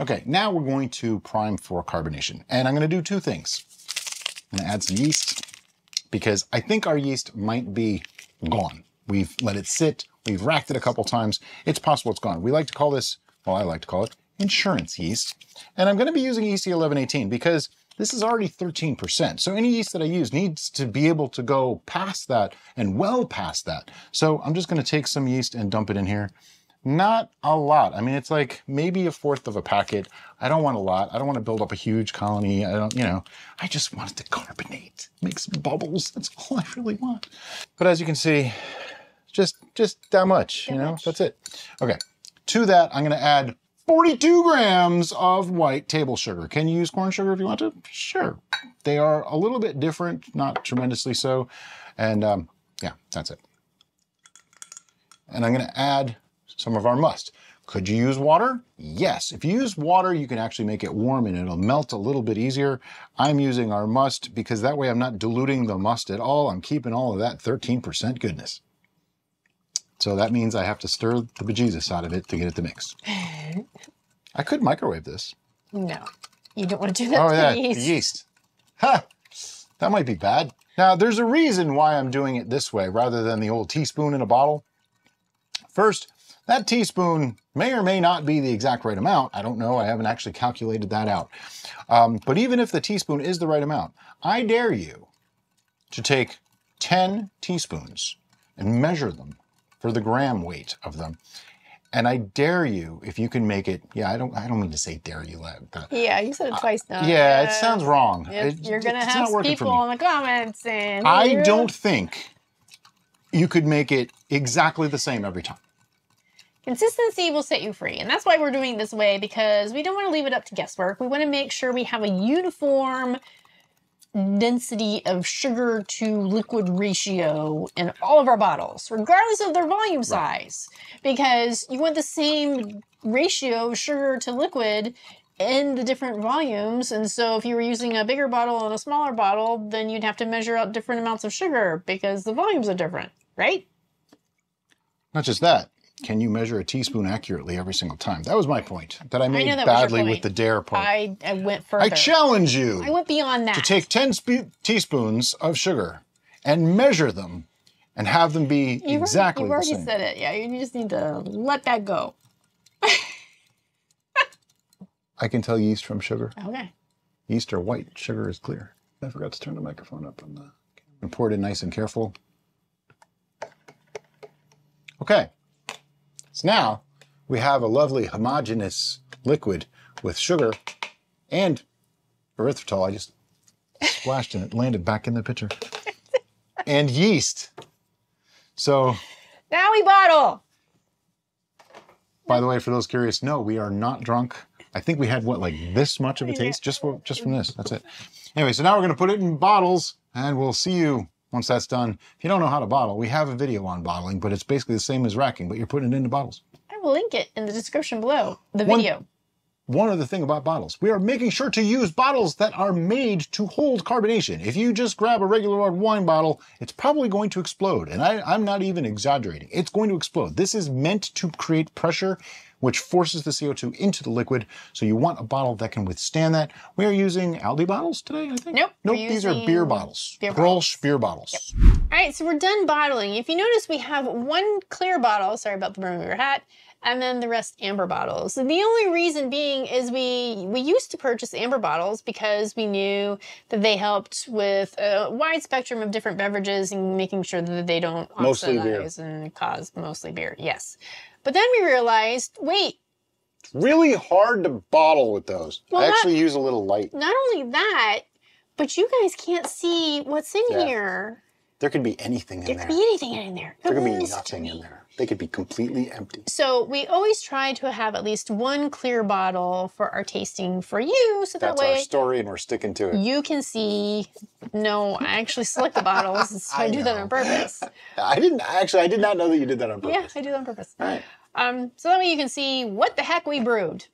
Okay, now we're going to prime for carbonation. And I'm going to do two things. To add some yeast because I think our yeast might be gone. We've let it sit. We've racked it a couple times. It's possible it's gone. We like to call this, well, I like to call it insurance yeast. And I'm to be using E EC 1118 because this is already 13%. So any yeast that I use needs to be able to go past that and well past that. So I'm just to take some yeast and dump it in here. Not a lot. I mean, it's like maybe a fourth of a packet. I don't want a lot. I don't want to build up a huge colony. I don't, you know, I just want it to carbonate, make some bubbles. That's all I really want. But as you can see, just just that much, you know, much. that's it. Okay. To that, I'm going to add 42 grams of white table sugar. Can you use corn sugar if you want to? Sure. They are a little bit different, not tremendously so. And um, yeah, that's it. And I'm going to add some of our must. Could you use water? Yes. If you use water, you can actually make it warm and it'll melt a little bit easier. I'm using our must because that way I'm not diluting the must at all. I'm keeping all of that 13% goodness. So that means I have to stir the bejesus out of it to get it to mix. I could microwave this. No, you don't want to do that Oh yeah, yeast. yeast. Ha! That might be bad. Now, there's a reason why I'm doing it this way rather than the old teaspoon in a bottle. First, that teaspoon may or may not be the exact right amount. I don't know. I haven't actually calculated that out. Um, but even if the teaspoon is the right amount, I dare you to take 10 teaspoons and measure them for the gram weight of them. And I dare you, if you can make it, yeah, I don't, I don't mean to say dare you. like that. Yeah, you said it twice now. Uh, Yeah, it sounds wrong. It- you're gonna it's have not working for people in the comments and. I don't think you could make it exactly the same every time. Consistency will set you free, and that's why we're doing it this way because we don't want to leave it up to guesswork. We want to make sure we have a uniform density of sugar to liquid ratio in all of our bottles, regardless of their volume size, because you want the same ratio of sugar to liquid in the different volumes. And so if you were using a bigger bottle and a smaller bottle, then you'd have to measure out different amounts of sugar because the volumes are different, right? Not just that. Can you measure a teaspoon accurately every single time? That was my point that I made that badly with the dare part. I, I, I went further. I challenge you I went beyond that. to take 10 spe- teaspoons of sugar and measure them and have them be You've exactly already, you've already said it. Yeah, you just need to let that go. I can tell yeast from sugar. Okay. Yeast are white, sugar is clear. I forgot to turn the microphone up on the and pour it in nice and careful. Okay. So now we have a lovely homogeneous liquid with sugar and erythritol. I just splashed and it landed back in the pitcher. and yeast. So, Now we bottle. by the way, for those curious, no, we are not drunk. I think we had what, like this much of a taste just for, just from this. That's it. Anyway, so now we're going to put it in bottles, and we'll see you once that's done. If you don't know how to bottle, we have a video on bottling, but it's basically the same as racking, but you're putting it into bottles. I will link it in the description below the One- video. One other thing about bottles, we are making sure to use bottles that are made to hold carbonation. If you just grab a regular old wine bottle, it's probably going to explode. And I, I'm not even exaggerating. It's going to explode. This is meant to create pressure, which forces the CO2 into the liquid. So you want a bottle that can withstand that. We are using Aldi bottles today, I think. Nope, Nope, these are beer bottles. beer Grolsch beer bottles. All right, so we're done bottling. If you notice, we have one clear bottle. Sorry about the burn of your hat. And then the rest amber bottles. And the only reason being is we we used to purchase amber bottles because we knew that they helped with a wide spectrum of different beverages and making sure that they don't Mostly beer. oxidize and cause mostly beer. Yes. But then we realized, wait, It's Really hard to bottle with those. Well, I actually use a little light. not only that, but you guys can't see what's in Yeah. here. There could be anything in There there. could be anything in there. There could be nothing in there. They could be completely empty. So we always try to have at least one clear bottle for our tasting for you, so that That's our story, and we're sticking to it. you can see. No, I actually select the bottles. So I, I do that on purpose. I didn't actually. I did not know that you did that on purpose. Yeah. I do that on purpose. All right. Um, so that way you can see what the heck we brewed.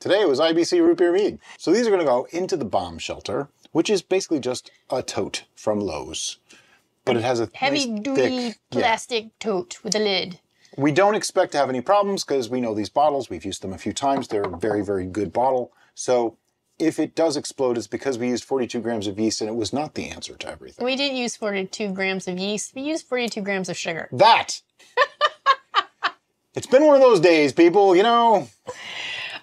Today was IBC root beer mead. So these are going to go into the bomb shelter, which is basically just a tote from Lowe's, but it has a Heavy nice, duty thick- yeah. plastic tote with a lid. We don't expect to have any problems because we know these bottles. We've used them a few times. They're a very, very good bottle. So if it does explode, it's because we used 42 grams of yeast, and it was not the answer to everything. We didn't use 42 grams of yeast. We used 42 grams of sugar. That. it's been one of those days, people. You know.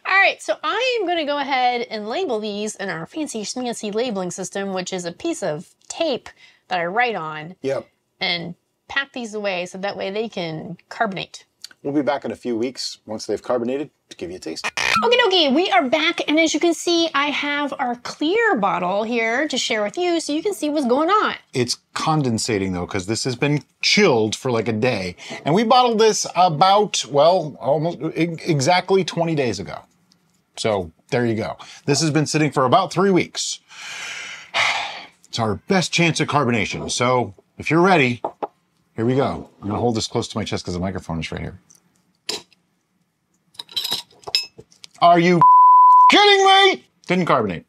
All right, so I am going to go ahead and label these in our fancy schmancy labeling system, which is a piece of tape that I write on Yep. and pack these away so that way they can carbonate. We'll be back in a few weeks once they've carbonated to give you a taste. Okie dokie, we are back, and as you can see, I have our clear bottle here to share with you so you can see what's going on. It's condensating though, because this has been chilled for like a day. And we bottled this about, well, almost exactly 20 days ago. So there you go. This has been sitting for about three weeks. It's our best chance at carbonation. So if you're ready, here we go. I'm gonna hold this close to my chest because the microphone is right here. Are you kidding me? Didn't carbonate.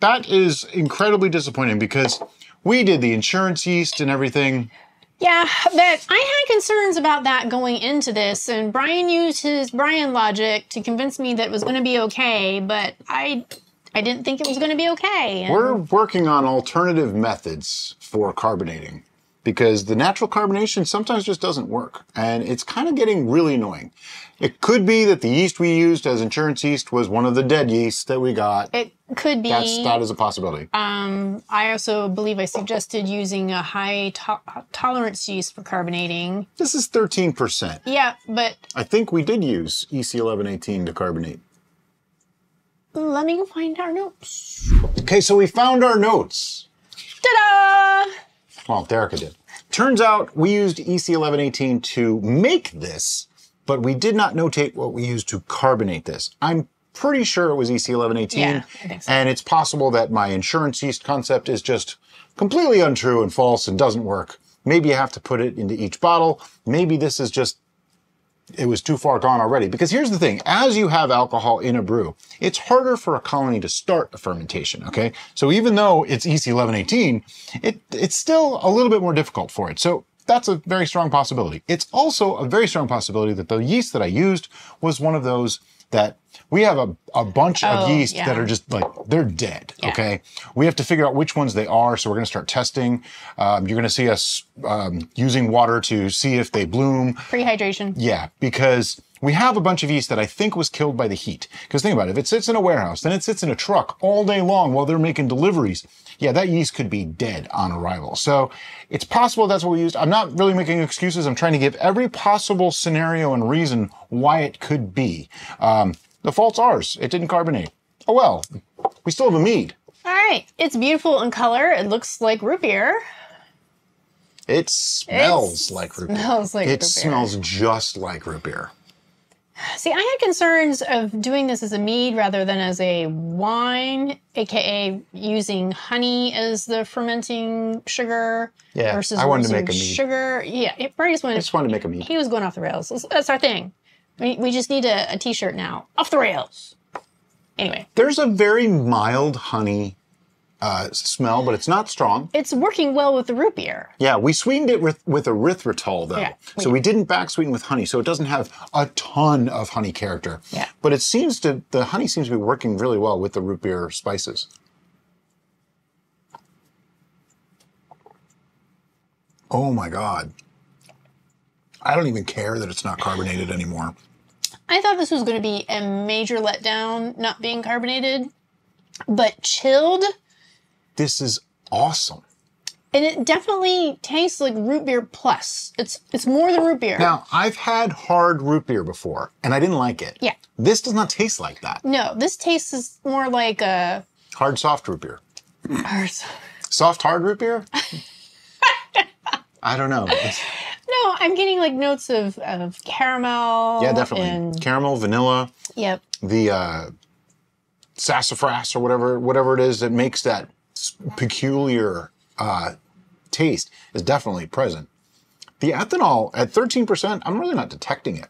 That is incredibly disappointing because we did the insurance yeast and everything. Yeah, but I had concerns about that going into this, and Brian used his Brian logic to convince me that it was going to be okay, but I I didn't think it was going to be okay. We're working on alternative methods for carbonating because the natural carbonation sometimes just doesn't work and it's kind of getting really annoying. It could be that the yeast we used as insurance yeast was one of the dead yeasts that we got. it could be. That's that is a possibility. Um, I also believe I suggested using a high to- tolerance yeast for carbonating. This is 13%. Yeah, but I think we did use E EC1118 to carbonate. Let me go find our notes. Okay, so we found our notes. Ta-da! Well, Derica did. Turns out we used E EC1118 to make this, but we did not notate what we used to carbonate this. I'm pretty sure it was E EC1118. Yeah, I think so. And it's possible that my insurance yeast concept is just completely untrue and false and doesn't work. Maybe you have to put it into each bottle. Maybe this is just it was too far gone already. Because here's the thing, as you have alcohol in a brew, it's harder for a colony to start a fermentation, okay? So even though it's E EC1118, it, it's still a little bit more difficult for it. So that's a very strong possibility. It's also a very strong possibility that the yeast that I used was one of those that we have a, a bunch of Oh, yeast yeah. that are just like, they're dead, Yeah. okay? We have to figure out which ones they are, so we're gonna start testing. Um, you're gonna see us um, using water to see if they bloom. Prehydration. Yeah, because we have a bunch of yeast that I think was killed by the heat. Because think about it, if it sits in a warehouse, then it sits in a truck all day long while they're making deliveries. Yeah, that yeast could be dead on arrival. So it's possible that's what we used. I'm not really making excuses. I'm trying to give every possible scenario and reason why it could be. Um, the fault's ours. It didn't carbonate. Oh well, we still have a mead. All right, it's beautiful in color. It looks like root beer. It smells like root beer. smells like it root beer. smells just like root beer. See, I had concerns of doing this as a mead rather than as a wine, aka using honey as the fermenting sugar Yeah, versus I wanted to make a mead. sugar. Yeah, Brady just wanted. I just wanted to make a mead. he was going off the rails. That's our thing. We, we just need a, a t-shirt now. Off the rails. Anyway, There's a very mild honey uh, smell, but it's not strong. it's working well with the root beer. Yeah, we sweetened it with, with erythritol though. Yeah, we so we didn't back sweeten with honey, so it doesn't have a ton of honey character. Yeah. But it seems to, the honey seems to be working really well with the root beer spices. Oh my God. I don't even care that it's not carbonated anymore. I thought this was going to be a major letdown, not being carbonated, but chilled, This is awesome. and it definitely tastes like root beer plus. It's it's more than root beer. Now, I've had hard root beer before, and I didn't like it. Yeah. This does not taste like that. No, this tastes more like a. Hard soft root beer. Hard Soft hard root beer? I don't know. It's- No, I'm getting like notes of, of caramel. yeah, definitely. And, Caramel, vanilla, yep. the uh, sassafras or whatever whatever it is that makes that peculiar uh, taste is definitely present. The ethanol at 13%, I'm really not detecting it.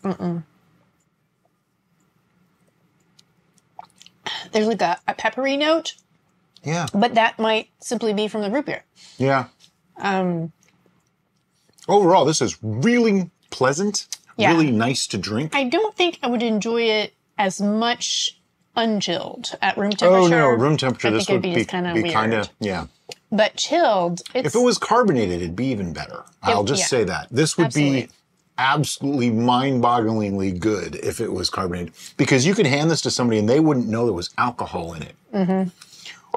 There's like a, a peppery note, Yeah. but that might simply be from the root beer. Yeah. Um, Overall, this is really pleasant, Yeah. really nice to drink. I don't think I would enjoy it as much unchilled at room temperature. Oh no, room temperature. I This would be, be, kind of weird. yeah. But chilled, it's If it was carbonated, it'd be even better. I'll just yeah. say that. This would Absolutely. be absolutely mind-bogglingly good if it was carbonated, because you could hand this to somebody and they wouldn't know there was alcohol in it. Mm-hmm.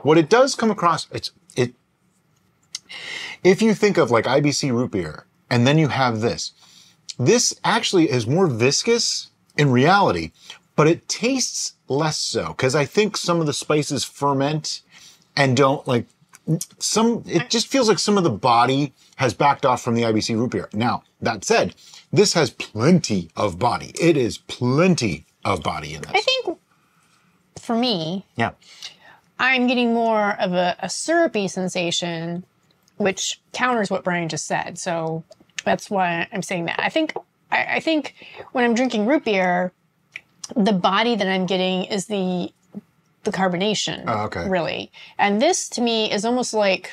What it does come across, it's it. If you think of like IBC root beer, and then you have this, this actually is more viscous in reality, but it tastes less so because I think some of the spices ferment and don't like some it just feels like some of the body has backed off from the IBC root beer. Now, that said, this has plenty of body. It is plenty of body in this. I think for me, Yeah. I'm getting more of a, a syrupy sensation, which counters what Brian just said. So that's why I'm saying that. I think I, I think when I'm drinking root beer, the body that I'm getting is the the carbonation. Oh, okay. Really, and this to me is almost like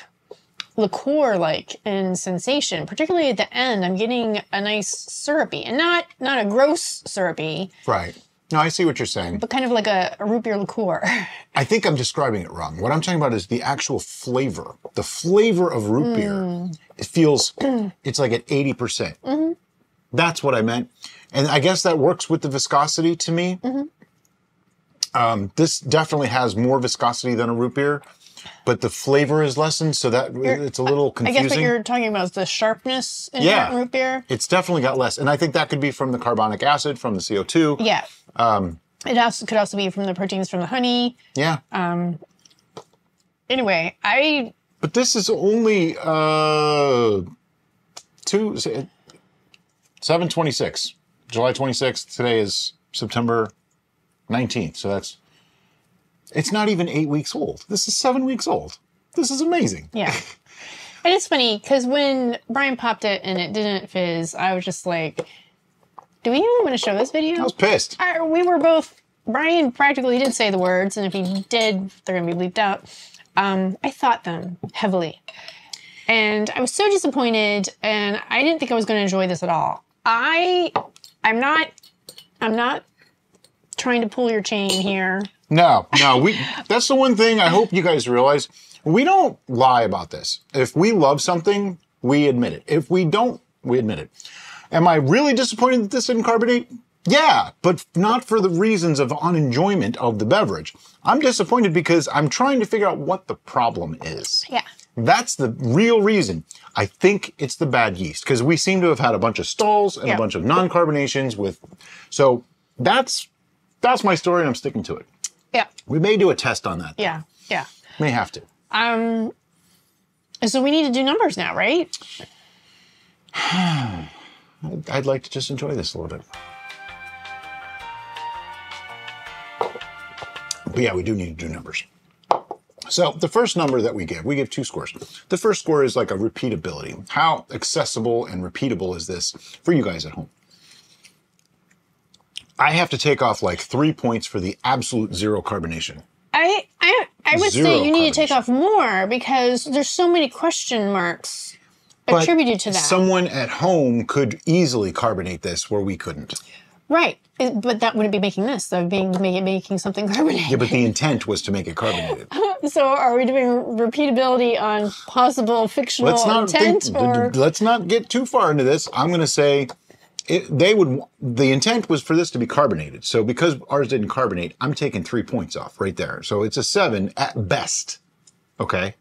liqueur like in sensation particularly at the end i'm getting a nice syrupy and not not a gross syrupy Right. No, I see what you're saying. but kind of like a, a root beer liqueur I think I'm describing it wrong. What I'm talking about is the actual flavor. The flavor of root beer. Mm. It feels, it's like at 80%. percent mm-hmm. That's what I meant. And I guess that works with the viscosity to me. Mm-hmm. Um, this definitely has more viscosity than a root beer, but the flavor is lessened, so that it's a little confusing. i guess what you're talking about is the sharpness in Yeah. root beer it's definitely got less. And I think that could be from the carbonic acid, from the CO2. yeah Um, it also could also be from the proteins from the honey yeah. Um, anyway i But this is only uh two seven twenty six. July twenty sixth. Today is September nineteenth. So that's it's not even eight weeks old. This is seven weeks old. This is amazing. Yeah. and it's funny because when Brian popped it and it didn't fizz, I was just like, do we even want to show this video? I was pissed. I- we were both, Brian practically did say the words, and if he did, they're to be bleeped out. Um, I thought them heavily. And I was so disappointed, and I didn't think I was going to enjoy this at all. I, I'm not, I'm not trying to pull your chain here. No, no, we that's the one thing I hope you guys realize. We don't lie about this. If we love something, we admit it. If we don't, we admit it. Am I really disappointed that this didn't carbonate? Yeah, but not for the reasons of unenjoyment of the beverage. I'm disappointed because I'm trying to figure out what the problem is. Yeah. That's the real reason. I think it's the bad yeast because we seem to have had a bunch of stalls and Yeah. a bunch of non-carbonations with. So that's that's my story, and I'm sticking to it. Yeah. We may do a test on that. Yeah. Yeah. May have to. Um, so we need to do numbers now, right? I'd like to just enjoy this a little bit. But yeah, we do need to do numbers. So the first number that we give, we give two scores. The first score is like a repeatability. How accessible and repeatable is this for you guys at home? I have to take off like three points for the absolute zero carbonation. I I I would Zero say you need to take off more because there's so many question marks attributed to that. Someone at home could easily carbonate this where we couldn't. right. It- but that wouldn't be making this. That would be making, making something carbonated. Yeah, but the intent was to make it carbonated. so are we doing repeatability on possible fictional let's not intent think, or let's not get too far into this. I'm going to say it, they would. The intent was for this to be carbonated. So because ours didn't carbonate, I'm taking three points off right there. So it's a seven at best. Okay.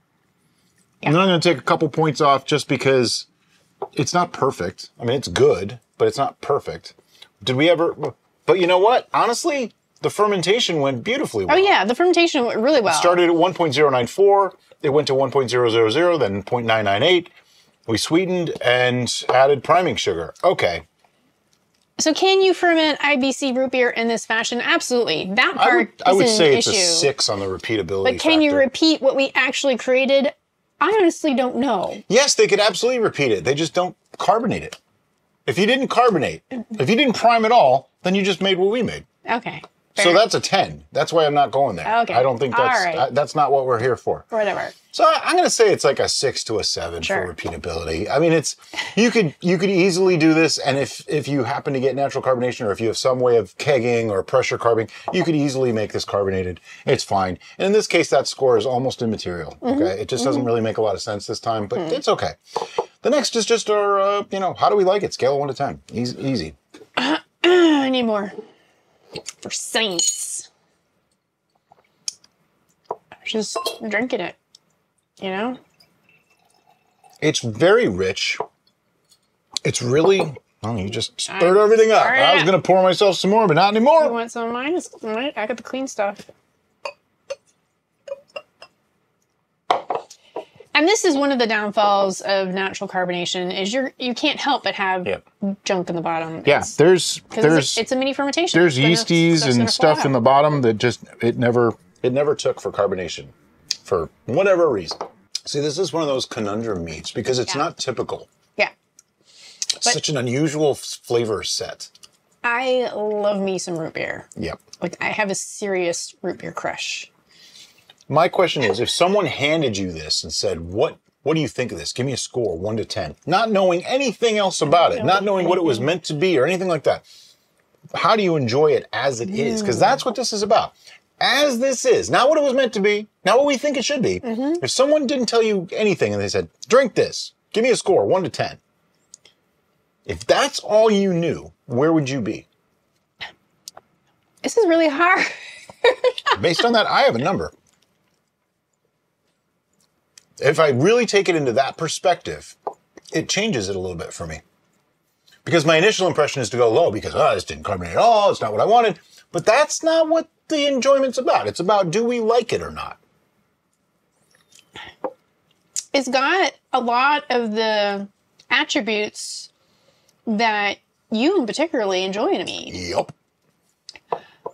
And then I'm going to take a couple points off just because it's not perfect. I mean, it's good, but it's not perfect. Did we ever? But you know what? Honestly, the fermentation went beautifully oh, well Oh yeah, the fermentation went really well. started at 1.094. It went to 1.000, then 0.998. We sweetened and added priming sugar. Okay. so can you ferment IBC root beer in this fashion? Absolutely. That part I would, I would say it's issue. a six on the repeatability. But can you repeat what we actually created? I honestly don't know. Yes, they could absolutely repeat it. They just don't carbonate it. If you didn't carbonate, if you didn't prime at all, then you just made what we made. Okay. So that's a 10. That's why I'm not going there. Okay. I don't think that's right. uh, that's not what we're here for. whatever. So I'm going to say it's like a six to a seven Sure. for repeatability. I mean, it's you could you could easily do this, and if if you happen to get natural carbonation, or if you have some way of kegging or pressure carbing, you could easily make this carbonated. It's fine. And in this case, that score is almost immaterial. Mm-hmm. Okay, it just doesn't really make a lot of sense this time, but it's okay. The next is just our uh, you know how do we like it? Scale of one to ten. Easy. easy. I need more for science. Just drinking it, you know. It's very rich. It's really. Oh, you just stirred I everything up. I was going to pour myself some more, but not You anymore. want some of mine? I got the clean stuff. And this is one of the downfalls of natural carbonation is you're you can't help but have Yep. junk in the bottom. Yeah, It's- there's there's it's, it's a mini fermentation. there's yeasties and stuff fall in the bottom that just it never it never took for carbonation for whatever reason. See, this is one of those conundrum meads because it's Yeah. not typical. Yeah. It's But- such an unusual flavor set. I love me some root beer. Yep. Like I have a serious root beer crush. My question is, if someone handed you this and said, "What what do you think of this? Give me a score, one to ten, not knowing anything else about it, not knowing what it was meant to be or anything like that, how do you enjoy it as it is? Because mm. that's what this is about. As this is, not what it was meant to be, not what we think it should be. Mm-hmm. If someone didn't tell you anything and they said, "Drink this, give me a score, one to ten. If that's all you knew, where would you be? This is really hard. Based on that, I have a number. If I really take it into that perspective, it changes it a little bit for me. Because my initial impression is to go low because, oh, this didn't carbonate at all. It's not what I wanted. But that's not what the enjoyment's about. It's about do we like it or not? It's got a lot of the attributes that you particularly enjoy in a mead. Yup.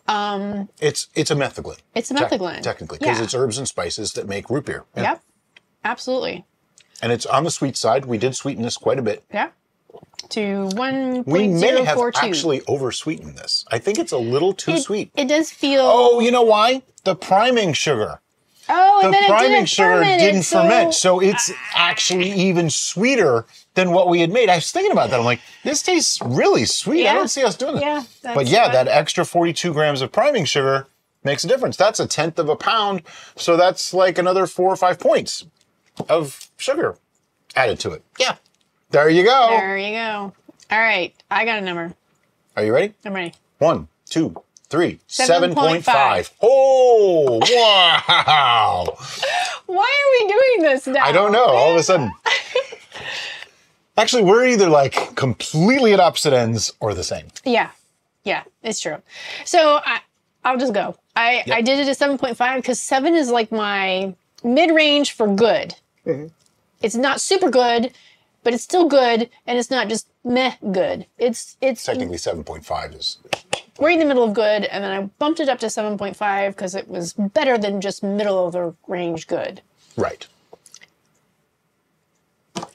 Um, It's it's a method it's a metheglin. technically, because Yeah. it's herbs and spices that make root beer. Yeah. Yep. Absolutely. And it's on the sweet side. We did sweeten this quite a bit. Yeah. To one We point may have actually over sweetened this. I think it's a little too It, sweet. it does feel. Oh, you know why? The priming sugar. Oh, The and then it priming didn't sugar ferment. didn't so- ferment, so it's actually even sweeter than what we had made. I was thinking about that. I'm like, this tastes really sweet. I don't see us doing it. Yeah, but yeah, what- that extra 42 grams of priming sugar makes a difference. That's a tenth of a pound, so that's like another four or five points of sugar added to it. Yeah, there you go. There you go. All right, I got a number. Are you ready? I'm ready. One, two, three, 7.5. 7.5. Oh, wow. Why are we doing this now? I don't know. All of a sudden. Actually, we're either like completely at opposite ends or the same. Yeah, yeah, it's true. So I, I'll just go. I I did it at seven point five because seven is like my mid range for good. Mm-hmm. It's not super good, but it's still good, and it's not just meh good. It's it's Technically, 7.5 is. right in the middle of good, and then I bumped it up to seven point five because it was better than just middle of the range good. Right.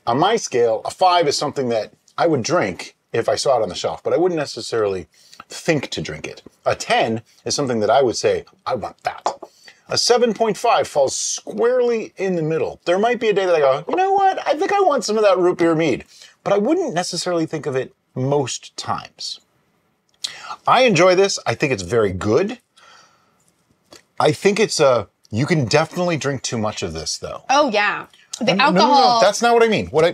On my scale, a five is something that I would drink if I saw it on the shelf, but I wouldn't necessarily think to drink it. A 10 is something that I would say, I want that. A 7.5 falls squarely in the middle. There might be a day that I go, you know what? I think I want some of that root beer mead, but I wouldn't necessarily think of it most times. I enjoy this. I think it's very good. I think it's a, you can definitely drink too much of this though. Oh yeah, the No, no, no, alcohol. that's not what I mean. What I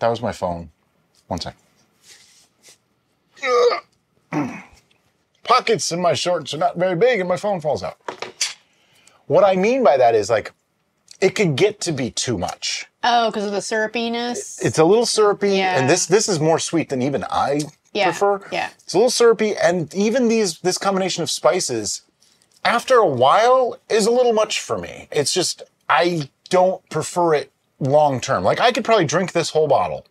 that was my phone. One sec. Pockets in my shorts are not very big, and my phone falls out. What I mean by that is like it could get to be too much. oh, because of the syrupiness. It's a little syrupy, Yeah. and this this is more sweet than even I Yeah, prefer. yeah. it's a little syrupy, and even these this combination of spices, after a while, is a little much for me. It's just I don't prefer it long term. Like I could probably drink this whole bottle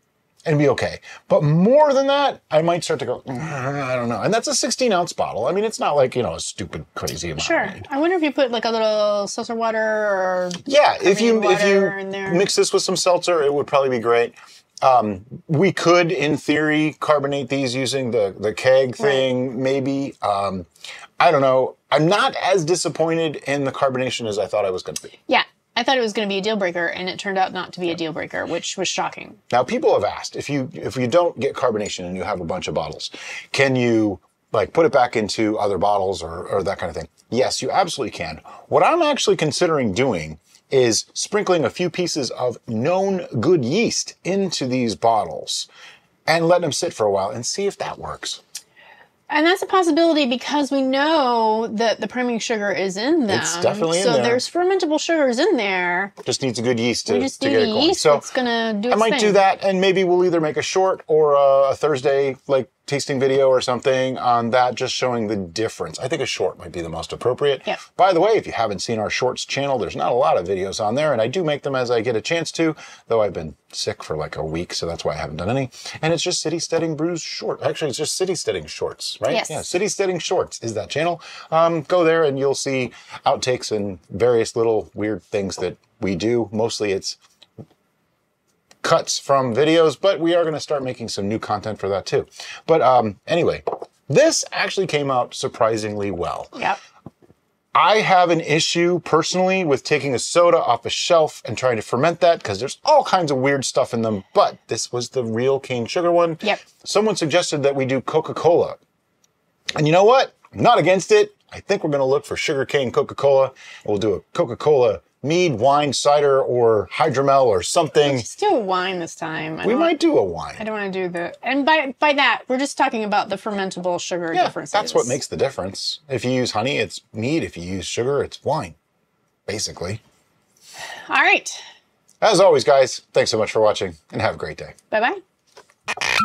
and be okay, but more than that, I might start to go. "Mm, I don't know, and that's a 16 ounce bottle. I mean, it's not like you know a stupid crazy amount. Sure. I wonder if you put like a little seltzer water or Yeah, if you if you water in there. mix this with some seltzer, it would probably be great. Um, we could, in theory, carbonate these using the the keg thing, maybe. Um, I don't know. I'm not as disappointed in the carbonation as I thought I was going to be. Yeah, I thought it was going to be a deal breaker, and it turned out not to be a deal breaker, which was shocking. Now, people have asked if you if you don't get carbonation and you have a bunch of bottles, can you like put it back into other bottles or, or that kind of thing? Yes, you absolutely can. What I'm actually considering doing is sprinkling a few pieces of known good yeast into these bottles and letting them sit for a while and see if that works. And that's a possibility because we know that the priming sugar is in them. It's definitely in there. so there's fermentable sugars in there. Just needs a good yeast to, We just to need get it going. yeast So that's gonna do it. I its might do that, and maybe we'll either make a short or a Thursday like tasting video or something on that, just showing the difference. I think a short might be the most appropriate. Yeah. By the way, if you haven't seen our shorts channel, there's not a lot of videos on there, and I do make them as I get a chance to. Though I've been sick for like a week, so that's why I haven't done any. And it's just City Steading Brews short. Actually, it's just City Steading Shorts, right? Yes. Yeah, City Steading Shorts is that channel. Um, go there and you'll see outtakes and various little weird things that we do. Mostly it's cuts from videos, but we are going to start making some new content for that too. But um, anyway, this actually came out surprisingly well. Yep. I have an issue personally with taking a soda off a shelf and trying to ferment that because there's all kinds of weird stuff in them. But this was the real cane sugar one. Yep. Someone suggested that we do Coca Cola. And you know what? I'm not against it. I think we're going to look for sugar cane Coca Cola. We'll do a Coca Cola mead, wine, cider, or hydromel or something. Let's do a wine this time. I We might do a wine. I don't want to do the and by by that we're just talking about the fermentable sugar Yeah, differences. that's what makes the difference. If you use honey, it's mead. If you use sugar, it's wine, basically. All right. As always, guys, thanks so much for watching and have a great day. Bye bye.